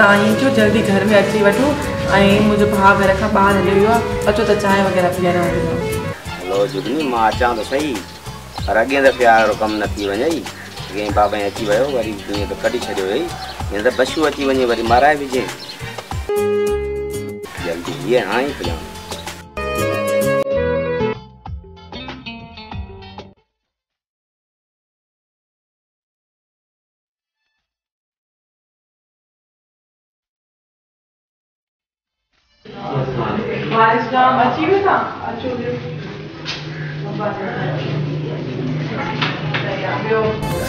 तव्हां ईअं जल्दी घर में अची ऐं मुंहिंजो भाउ घर खां ॿाहिरि हल अचो त चांहि वग़ैरह जुगनी, माँ सही। पर अॻे दफ़े वारो बाबा अची वियो, वरी ईअं त कढी छॾियो अची वञे माराए विझे। जल्दी हीअ हाणे वारिसलाम अची वियो तव्हां अचो ॿियो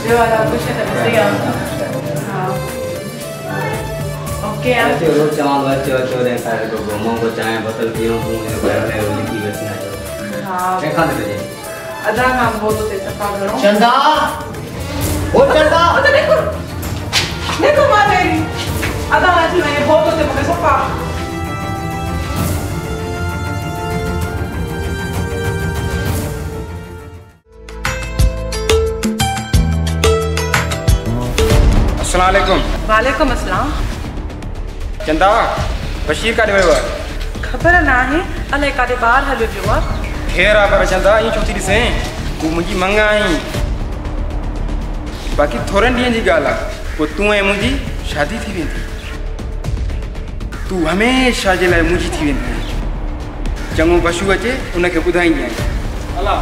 ॿियो अदा कुझु त सही आहे ओके आहे चवां थो अचो अचो रे सारे को घुमो को चांहि बोतल पियो तूं मुंहिंजे घर में वो लिखी वठी अचो हा तंहिंखां थी कजे अदा खां पोइ तो ते सफ़ा घणो चंदा ओ चंदा अदा देखो देखो माँ अदा अची वञे पोइ तो ते मूंखे सफ़ा अस्सलाम वालेकुम अस्सलाम। चंदा बशीर वियो आहे ख़बर न आहे अलाए काॾे ॿाहिरि हलियो वियो आहे ख़ैर आहे पर चंदा ईअं छो थी ॾिसे तूं मुंहिंजी मंग आहीं बाक़ी थोरनि ॾींहंनि जी ॻाल्हि आहे पोइ तूं ऐं मुंहिंजी शादी थी वेंदी। तूं हमेशह जे लाइ मुंहिंजी थी वेंदी। चङो बशू अचे उनखे ॿुधाईंदी आहीं अलाह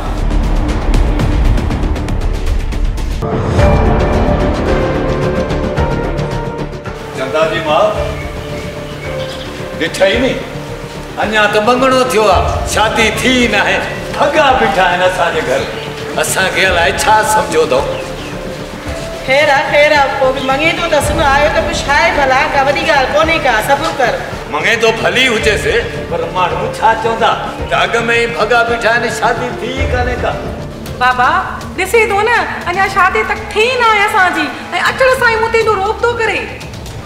जी माँ ॾिठई नी अञा त मंगणो थियो आहे शादी थी न आहे भॻा बीठा आहिनि असांजे घर असांखे अलाए छा सम्झो अथव ख़ैर आहे ख़ैर आहे पोइ बि मङे थो त सुन आयो त पोइ छा आहे भला का वॾी ॻाल्हि कोन्हे का सब्र कर मङे थो भली हुजेसि पर माण्हू छा चवंदा त अॻ में ई भॻा बीठा आहिनि शादी थी कान्हे का बाबा ॾिसे थो न अञा शादी तक थी न आहे असांजी ऐं अचण सां ई मूं ते रोब थो करे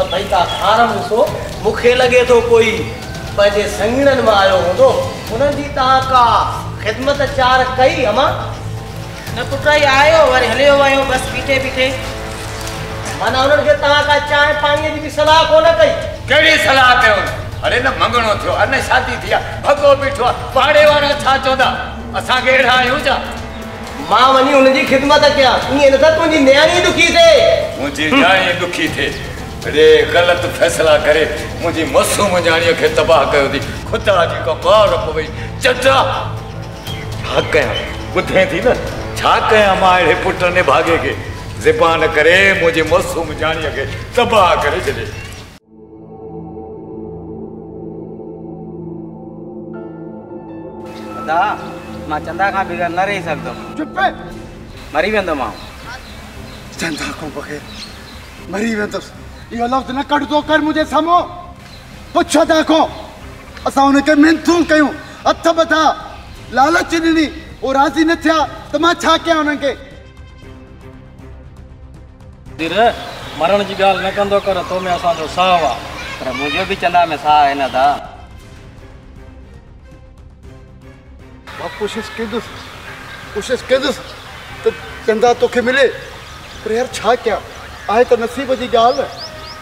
सभई था खारम ॾिसो मूंखे लॻे थो कोई। पंहिंजे संगीणनि माँ आयो हूंदो। उन्हनि जी तव्हां का ख़िदमत चार कई अमा? न पुट ई आयो वरी हलियो वियो बसि बीठे बीठे। माना उन्हनि खे तव्हां का चांहि पाणीअ जी बि सलाह कोन कई? कहिड़ी सलाह कयो? अरे न मंगणो थियो अने शादी थी आहे भॻो बीठो आहे पाड़े वारा छा चवंदा? असांखे अहिड़ा आहियूं छा? माँ वञी हुनजी ख़िदमत कयां ईअं नथा तुंहिंजी नियाणी दुखी थिए। मुंहिंजी न्याणी दुखी थिए। अरे ग़लति फ़ैसिला करे मुंहिंजी मासूम न्याणीअ खे तबाह कयो अथई ख़ुदा जी का मार पवई चचा छा कयां ॿुधे थी न? छा कयां माँ अहिड़े पुट ने भागे खे ज़बान करे मुंहिंजी मासूम न्याणीअ खे तबाह करे छॾे दादा माँ चंदा खां बग़ैर न रही सघंदुमि चुप मरी वेंदुमि माँ। चंदा खां बग़ैर मरी वेंदुसि इहो लफ़्ज़ न कढ थो कर मुंहिंजे साम्हूं पुछ था खां असां हुनखे मिनतूं कयूं। हथ ॿधा लालच ॾिनी उहो राज़ी न थिया त माँ छा कयां हुननि खे? मरण जी ॻाल्हि न कंदो कर तो में असांजो साहु आहे पर मुंहिंजो बि चंदा में साह आहे न दादा माँ कोशिशि कंदुसि। कोशिशि कंदुसि त चंदा तोखे मिले। पर यार छा कयां? आहे त नसीब जी ॻाल्हि।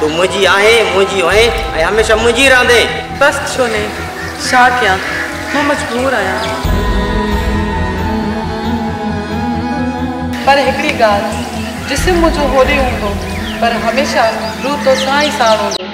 तूं मुझी आहे मुंहिंजी होए ऐं हमेशह मुंहिंजी रहंदे बसि छो ने छा कयां माँ मजबूर आहियाँ पर हिकिड़ी ॻाल्हि जिस्म मुंहिंजो होॾे हूंदो पर हमेशह रूह तो साई साण हूंदो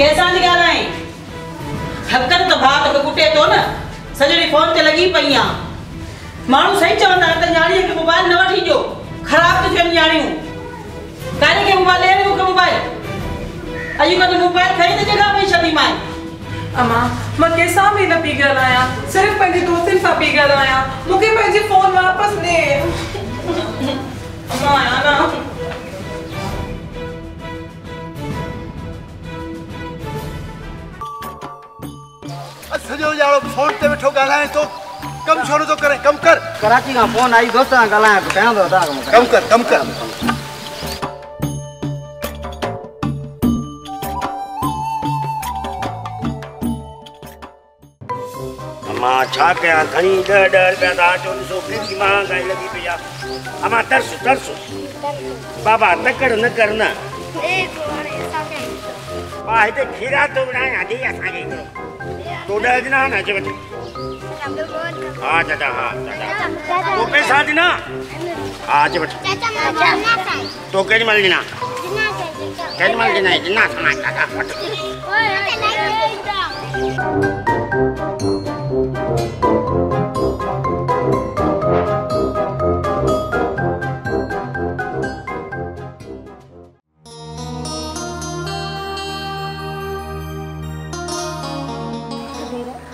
कंहिंसां थी ॻाल्हाए हक़नि त भाउ तोखे कुटे थो न। सॼो ॾींहुं फ़ोन ते लॻी पई आहे माण्हू सही चवंदा आहिनि त न्याणीअ खे मोबाइल न वठी ॾियो ख़राबु थी थियनि न्याणियूं काने खे मोबाइल ॾे मूंखे मोबाइल। अॼुकल्ह मोबाइल खणी त जॻह पई छॾी माँ अमा माँ कंहिंसां बि न पई ॻाल्हायां सिर्फ़ु पंहिंजे दोस्तनि सां पई ॻाल्हायां। मूंखे पंहिंजी फ़ोन वापसि ॾे अमा आया न सॼो ॼाणो फ़ोन ते वेठो ॻाल्हाए थो कमु छो नथो करे कमु कर। कराची खां फ़ोन आई दोस्त सां ॻाल्हायां पियो कयां थो कमु कर कमु कर। अम्मा छा कयां? खणी ॾह ॾह रुपया था अचो ॾिसो केॾी महांगाई लॻी पई आहे अम्मा तरसु तरसु। बाबा तकड़ न कर न। हिते खीरा विढ़ायां ॾे असांखे तूं ॾिना न वठी हा चाचा हा चाचा तूं पैसा ॾिना हा वठी तूं। केॾी महिल ॾिना केॾी महिल ॾिना ॾिना सां चाचा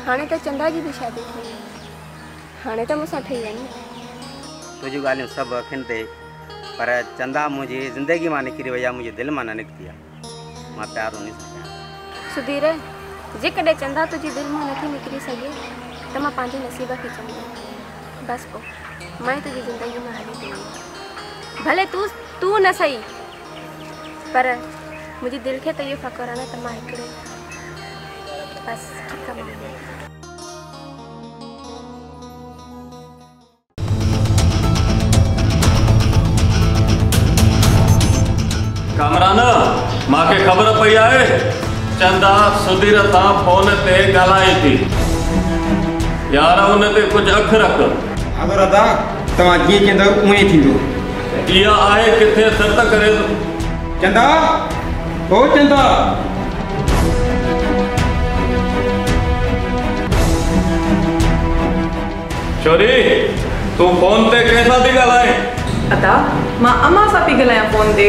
हाणे त चंदा जी बि शादी थी हाणे त मूंसां ठही वञे। तुंहिंजूं ॻाल्हियूं सभु अखियुनि ते पर चंदा मुंहिंजी ज़िंदगी माँ निकिरी वई आहे मुंहिंजे दिलि माँ न निकिती आहे। माँ प्यार उन सां सुधीर जेकॾहिं चंदा तुंहिंजी दिलि माँ नथी निकिरी सघे त माँ पंहिंजे नसीब खे चवंदी बसि पोइ माँ तुंहिंजी ज़िंदगी में हली थी भले तूं तूं न सही पर मुंहिंजी दिलि खे त इहो फ़ख़ुरु आहे न त माँ हिकिड़े बसि ठीकु आहे कामरान मूंखे ख़बर पई आहे? चंदा सुधीर सां फ़ोन ते ॻाल्हाए थी। यार हुन ते कुझु अख रख। अगरि अदा तव्हां जीअं चवंदव ई थींदो। इहा आहे किथे सत करे चंदा ओ चंदा। छोरी तूं फ़ोन ते कंहिंसां थी ॻाल्हाए? अदा माँ अम्मा सां पई ॻाल्हायां फ़ोन ते।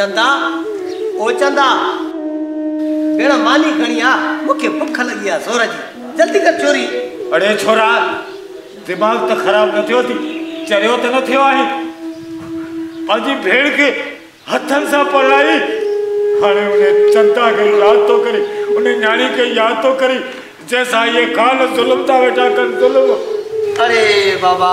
चंदा? ओ चंदा। भेण मानी खणी आ मूंखे बुख लॻी आहे ज़ोर जी जल्दी कर चोरी। अड़े छोरा दिमाग़ त ख़राब न थियो थी चरियो त न थियो आहे। पंहिंजी भेण खे हथनि सां पढ़ाई हाणे उन चंदा खे यादि थो करे उन न्याणी खे यादि थो करे जंहिंसां इहे काल ज़ुल्म था वेठा कनि ज़ुल्म। अरे बाबा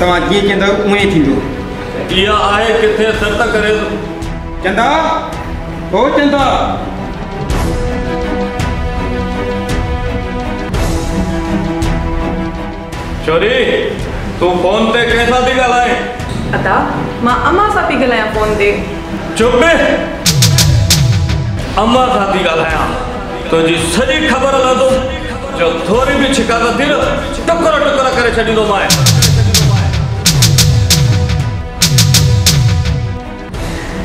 तव्हां चवंदव? उअं ई थींदो। इहा आहे किथे सत करे चंदा ओ चंदा छोरी तूं फ़ोन ते थी ॻाल्हाए? अदा माँ अम्मा सां पई ॻाल्हायां फ़ोन ते। चुप अम्मा सां थी ॻाल्हायां। तुंहिंजी सॼी ख़बर जो थोरी बि शिकायत थी न टुकर टुकर करे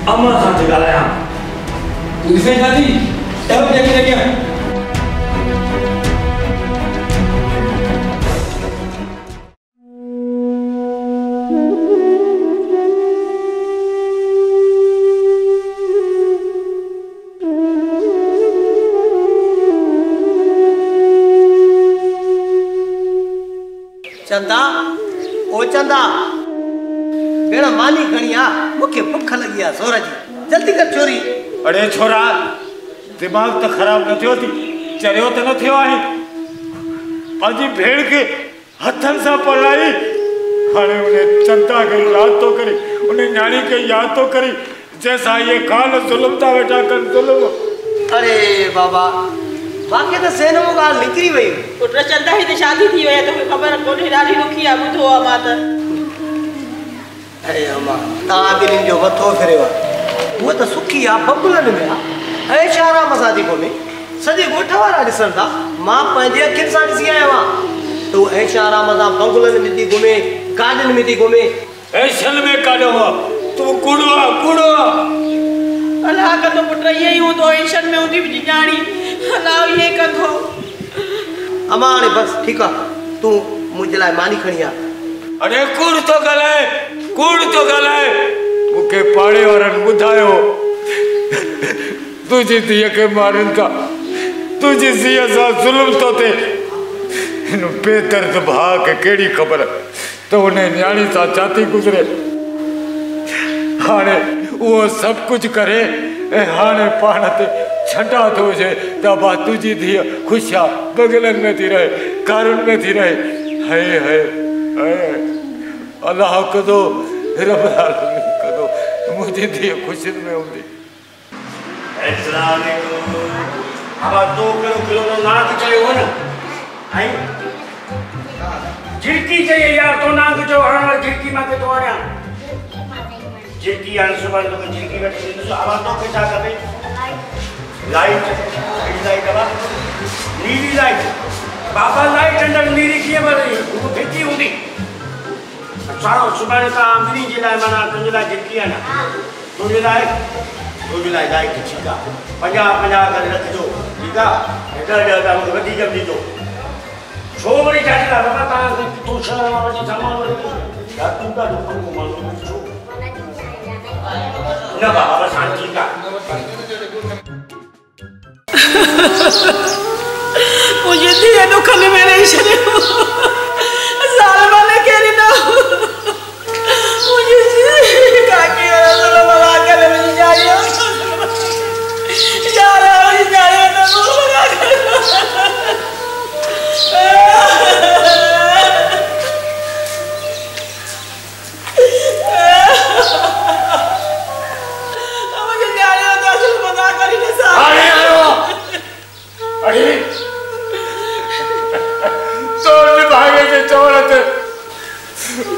माँ अम्मा सां ॻाल्हायां ॾिसे दादी टब जेके लॻिया चंदा ओ चंदा। भेण मानी खणी आ मूंखे बुख लॻी आहे ज़ोर जी जल्दी कर चोरी अड़े छोरा दिमाग़ त ख़राब न थियो थी चरियो त न थियो आहे पंहिंजी भेण खे हथनि सां पढ़ाई हाणे उन चंदा खे यादि थो करे उन न्याणी खे यादि थो करे जंहिंसां इहे काल ज़ुल्म था कनि ज़ुल्म अरे बाबा बाक़ी त सेन ॻाल्हि निकिरी वई पुट चंदा ही त शादी थी वई आहे तोखे ख़बर कोन्हे ॾाढी ॾुखी आहे ॿुधो आहे माँ त जो फिरियो आहे उहा त सुखी आहे बबुलनि में आहे ऐं सॼे ॻोठ वारा ॾिसनि था माँ पंहिंजे अखियुनि सां ॾिसी आयो आहियाँ त उहा ऐश आराम सां बंगुलनि में थी घुमे गाॾियुनि में थी घुमे ऐशन में काॾो आहे तूं कूड़ो आहे कूड़ो आहे अलाह कंदो पुट इहे ई हूंदो ऐशन में हूंदी मुंहिंजी न्याणी अलाह इहे कंदो अम्मा हाणे बसि ठीकु आहे तूं मुंहिंजे लाइ मानी खणी आ। अरे कूड़ थो ॻाल्हाए कूड़ थो ॻाल्हाए मूंखे पाड़े वारनि ॿुधायो तुंहिंजी धीअ खे मारनि था तुंहिंजी धीअ सां ज़ुल्म थो थिए हिन बेदर्द भाउ खे कहिड़ी ख़बर? त हुन न्याणी सां छा गुज़रे। हाणे उहो सभु कुझु करे ऐं हाणे पाण ते छटा थो हुजे त बा तुंहिंजी धीअ ख़ुशि में थी रहे कारुनि में थी रहे। हाय हाय हाय। अलाह कदो रब कदो मुंहिंजी धीअ ख़ुशियुनि में हूंदी अब दो किलो किलो नो नाक चयो हो न? आई झिड़की चाहिए यार तो नांग जो हरण झिड़की माँ के तो आया झिड़की आन सुबह तो झिड़की थी तो अब तो के छा कबे लाइट कहिड़ी लाइट बा नीली लाइट बाबा लाइट अंदर नीरी कीअं भरी वो फिकी हूंदी अच्छा सुभाणे तव्हां ॿिन्ही जे लाइ माना तुंहिंजे लाइ झिड़की आहे न तुंहिंजे लाइ तुंहिंजे लाइ लाइट ठीकु आहे पंजाह पंजाह करे रखिजो ठीकु आहे ऐं ॾह ॾह रुपया मूंखे वधीक बि ॾिजो छो वरी छाजे लाइ बाबा तव्हां तूं शहर माँ वठी सामान वठी यार तूं ॾाढो पंगो माण्हू आहीं, छो न बाबा बसि हाणे ठीकु आहे मुंहिंजी धीअ दुखनि में रही छॾियो साल माने केरी न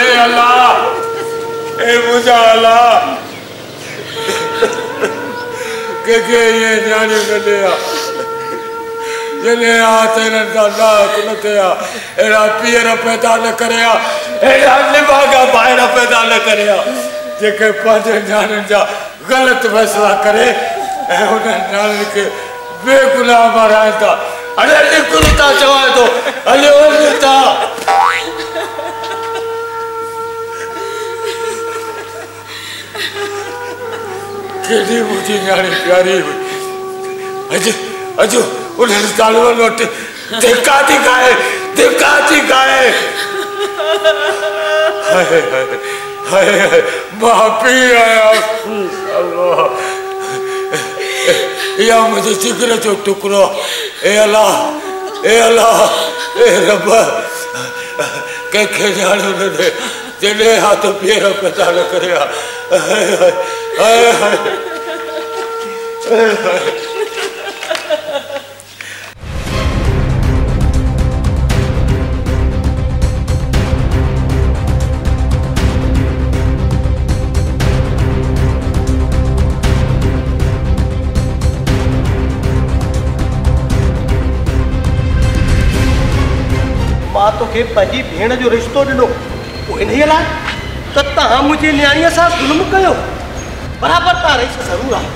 ए अल्लाह! ए अल्लाह! कंहिंखे इहे न्याणियूं न ॾिया जॾहिं हाथ हिननि सां नाक न थिया अहिड़ा पीअर पैदा न अहिड़ा निभागा ॿाहिर पैदा न जा ग़लति फ़ैसिला करे बेगुनाह माराइनि था अरे निकुल था चवाए थो हलियो था केॾी मुंहिंजी न्याणी प्यारी हुई। अॼु अॼु उन्हनि सालुअनि वटि धिका थी खाए धिका थी खाए माँ पीउ आहियाँ इहा मुंहिंजे जिगर जो टुकड़ो। हे अलाह हे अलाह हे रब कंहिंखे ॼाण न ॾे जॾहिं हथ पेर हाय हाय माँ पंहिंजी भेण जो रिश्तो ॾिनो पोइ इन लाइ त तव्हां मुंहिंजी नियाणीअ सां ज़ुल्म कयो बराबरि तव्हां रही ज़रूरु आहे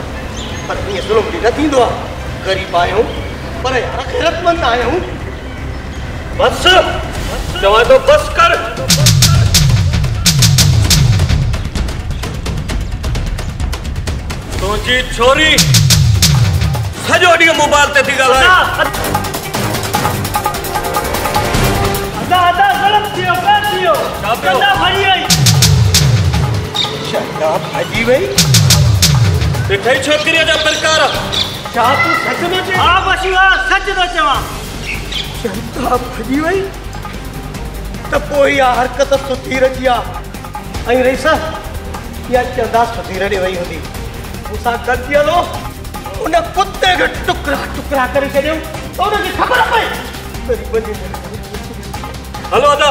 पर ईअं ज़ुल्म बि न थींदो आहे ग़रीब आहियूं पर यार ख़ैरतमंद आहियूं बस चवां थो बस कर। तुंहिंजी छोरी सॼो ॾींहुं मोबाइल ते थी ॻाल्हाए कंदा जा प्रकार तूं सच में हा सच चवां। त हरकत सुठी रखी ऐं रईस इहा चंदा सुठी रॾे वई हूंदी मूंसां गॾिजी हलो उन कुते खे टुकड़ा टुकड़ा करे त ख़बर पए हलो अदा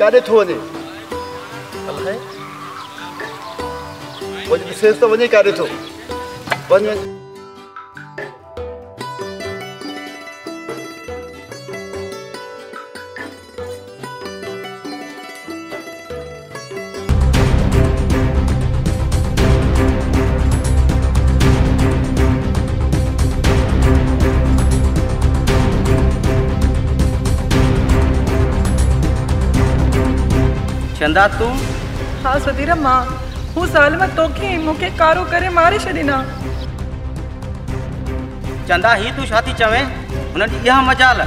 कार्य थियो भने मैले विशेष त भने कार्य थियो चंदा तूं? हा सुधीर माँ। हू ज़ालिम तोखे मूंखे कारो करे मारे छॾिना चंदा ही तूं छा थी चवें हुननि जी इहा मजाल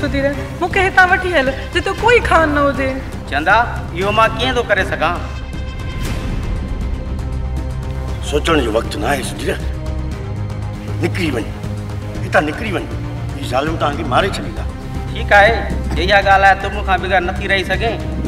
सुधीर मूंखे हितां वठी हल जिते कोई खान न हुजे चंदा इहो माँ कीअं थो करे सघां सोचण जो वक़्तु न आहे सुधीर निकिरी वञ। हितां निकिरी वञ। ज़ालिम तव्हांखे मारे छॾींदा ठीकु आहे। इहा ॻाल्हि आहे तूं मूंखां बग़ैर नथी रही सघे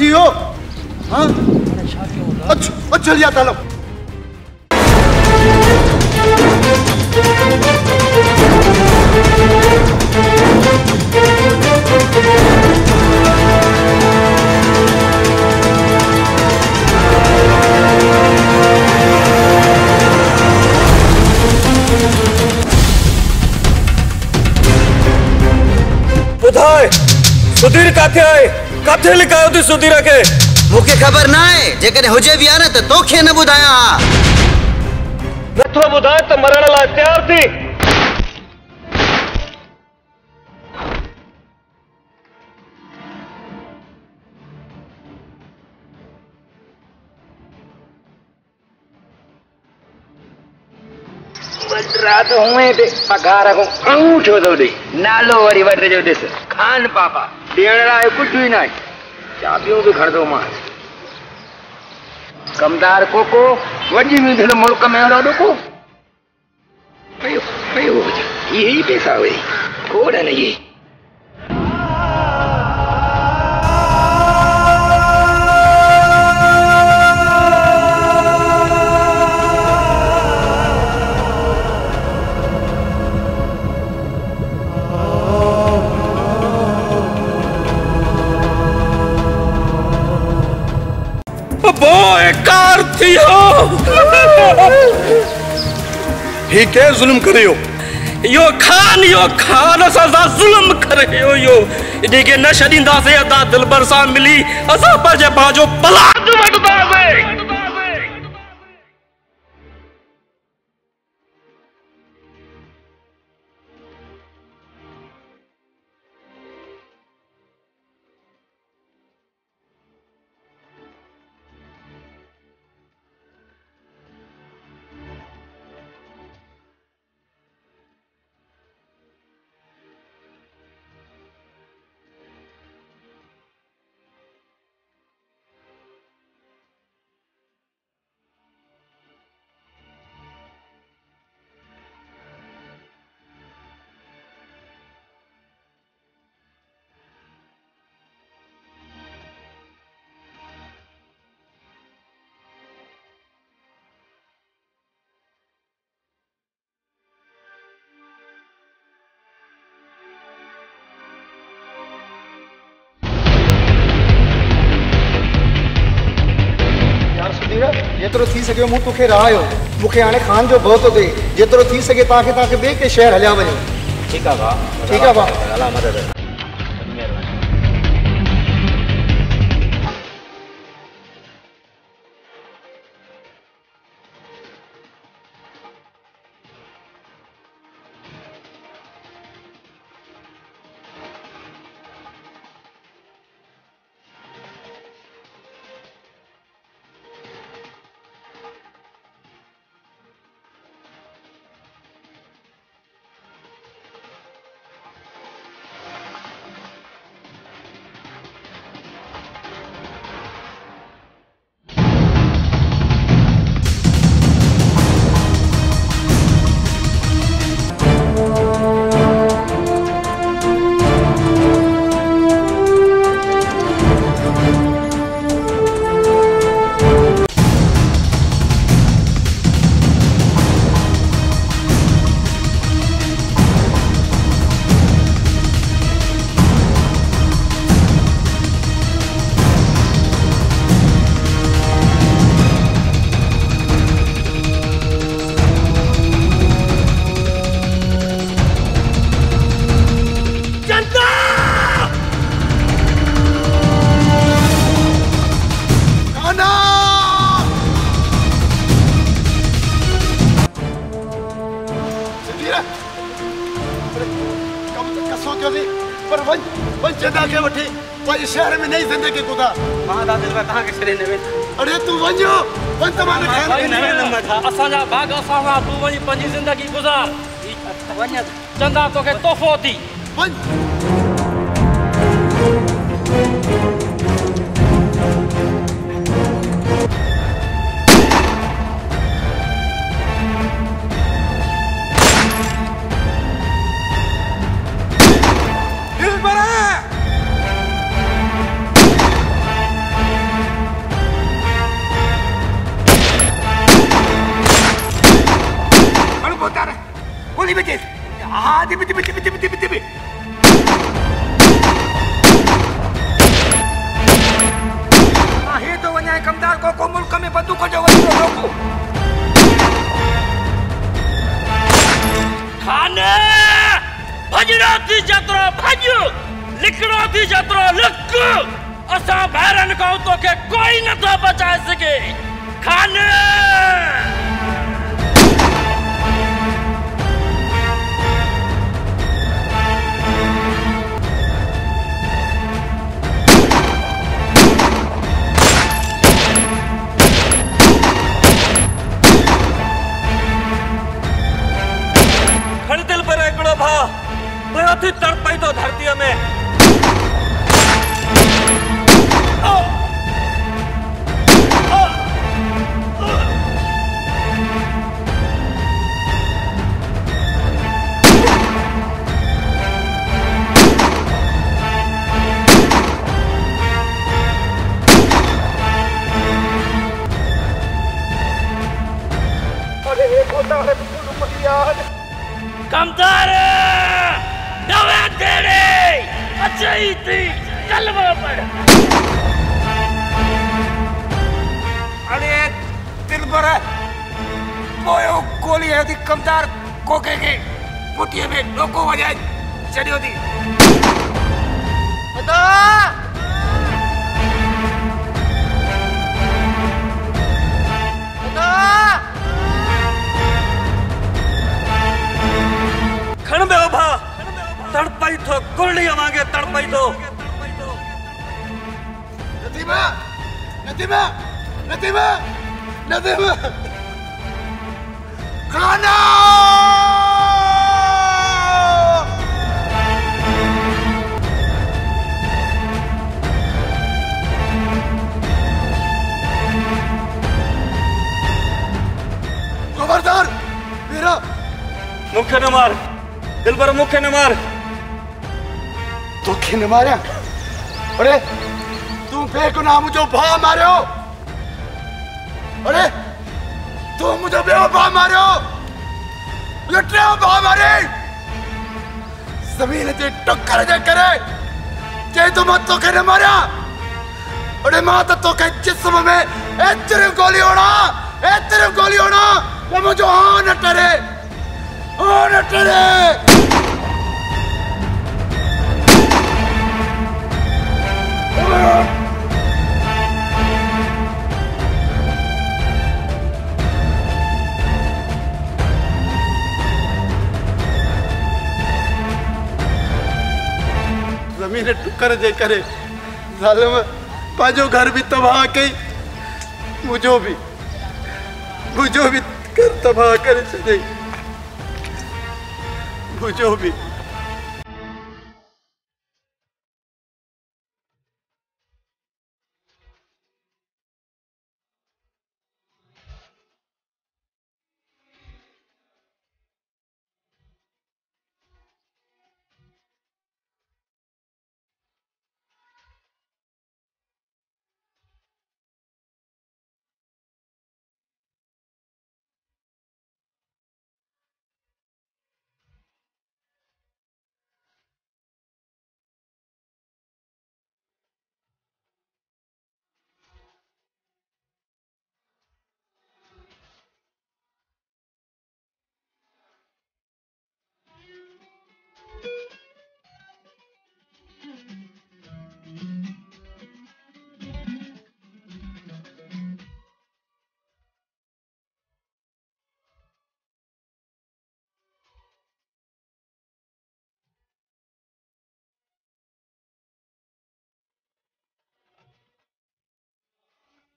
त ज़ुल्म थी वियो हाँ? अच्छा लिया तालो। ॿुधाए सुधीर काथे आहे काथे लिकायो थी सुधीर खे मूंखे ख़बर न आहे जेकॾहिं हुजे बि आहे न त तोखे न ॿुधायां। हा नथो ॿुधाए त मरण लाइ तयार थी। रात हुए ते पगार को अंगूठो थो ॾे। नालो वरी वठिजो ॾिस। खान पापा। ॾियण लाइ कुझु ई न आहे चाबियूं बि खणंदो माँ कमदार कोको वॾी मिंधड़ मुल्क में अहिड़ो ॾुको पयो पयो हुजे इहे ई पैसा हुई खोड़ न इहे पोइ कार थी हो। ही के जुल्म करियो यो खान यो खान सजा ज़ुल्म करे इहो इहो इनखे न छॾींदासीं अदा दिलबर सा मिली। असा पर जे बाजो पलाद वटदा यार जेतिरो थी सघियो मूं तोखे मूंखे हाणे खान जो भउ थो थिए। जेतिरो थी सघे तव्हांखे तव्हांखे ॿिए के शहर हलिया वञो। ठीकु आहे भाउ। ठीकु आहे भाउ। दिल में तव्हांखे छॾे न वेंदुमि अरे तूं वञो वञ त माँ। असांजा बाग असां सां तूं वञी पंजी ज़िंदगी गुज़ार। वञ। चंदा तोखे तोहफ़ो दी। वञ। नदीमा नदीमा नदीमा खाना! खबरदार मेरा मूंखे न मार। दिल पर मूंखे न मार। तोखे न अरे तू बेगुनाह मुझो भाउ मारियो अरे तू मुझो ॿियो भाउ मारियो इहो टियों भाउ मारे। ज़मीन ते टुकर जे करे चई तूं माँ तोखे न मारिया अरे, माँ त तोखे जिस्म में एतिरियूं गोलियूं हणां एतिरियूं गोलियूं हणां त मुंहिंजो हाँ न टरे हाँ न टरे। ज़मीन टुकर जे करे। ज़ालिम पंहिंजो घर बि तबाह कई। मुंहिंजो बि मुंहिंजो बि घर तबाह करे छॾियईं मुंहिंजो बि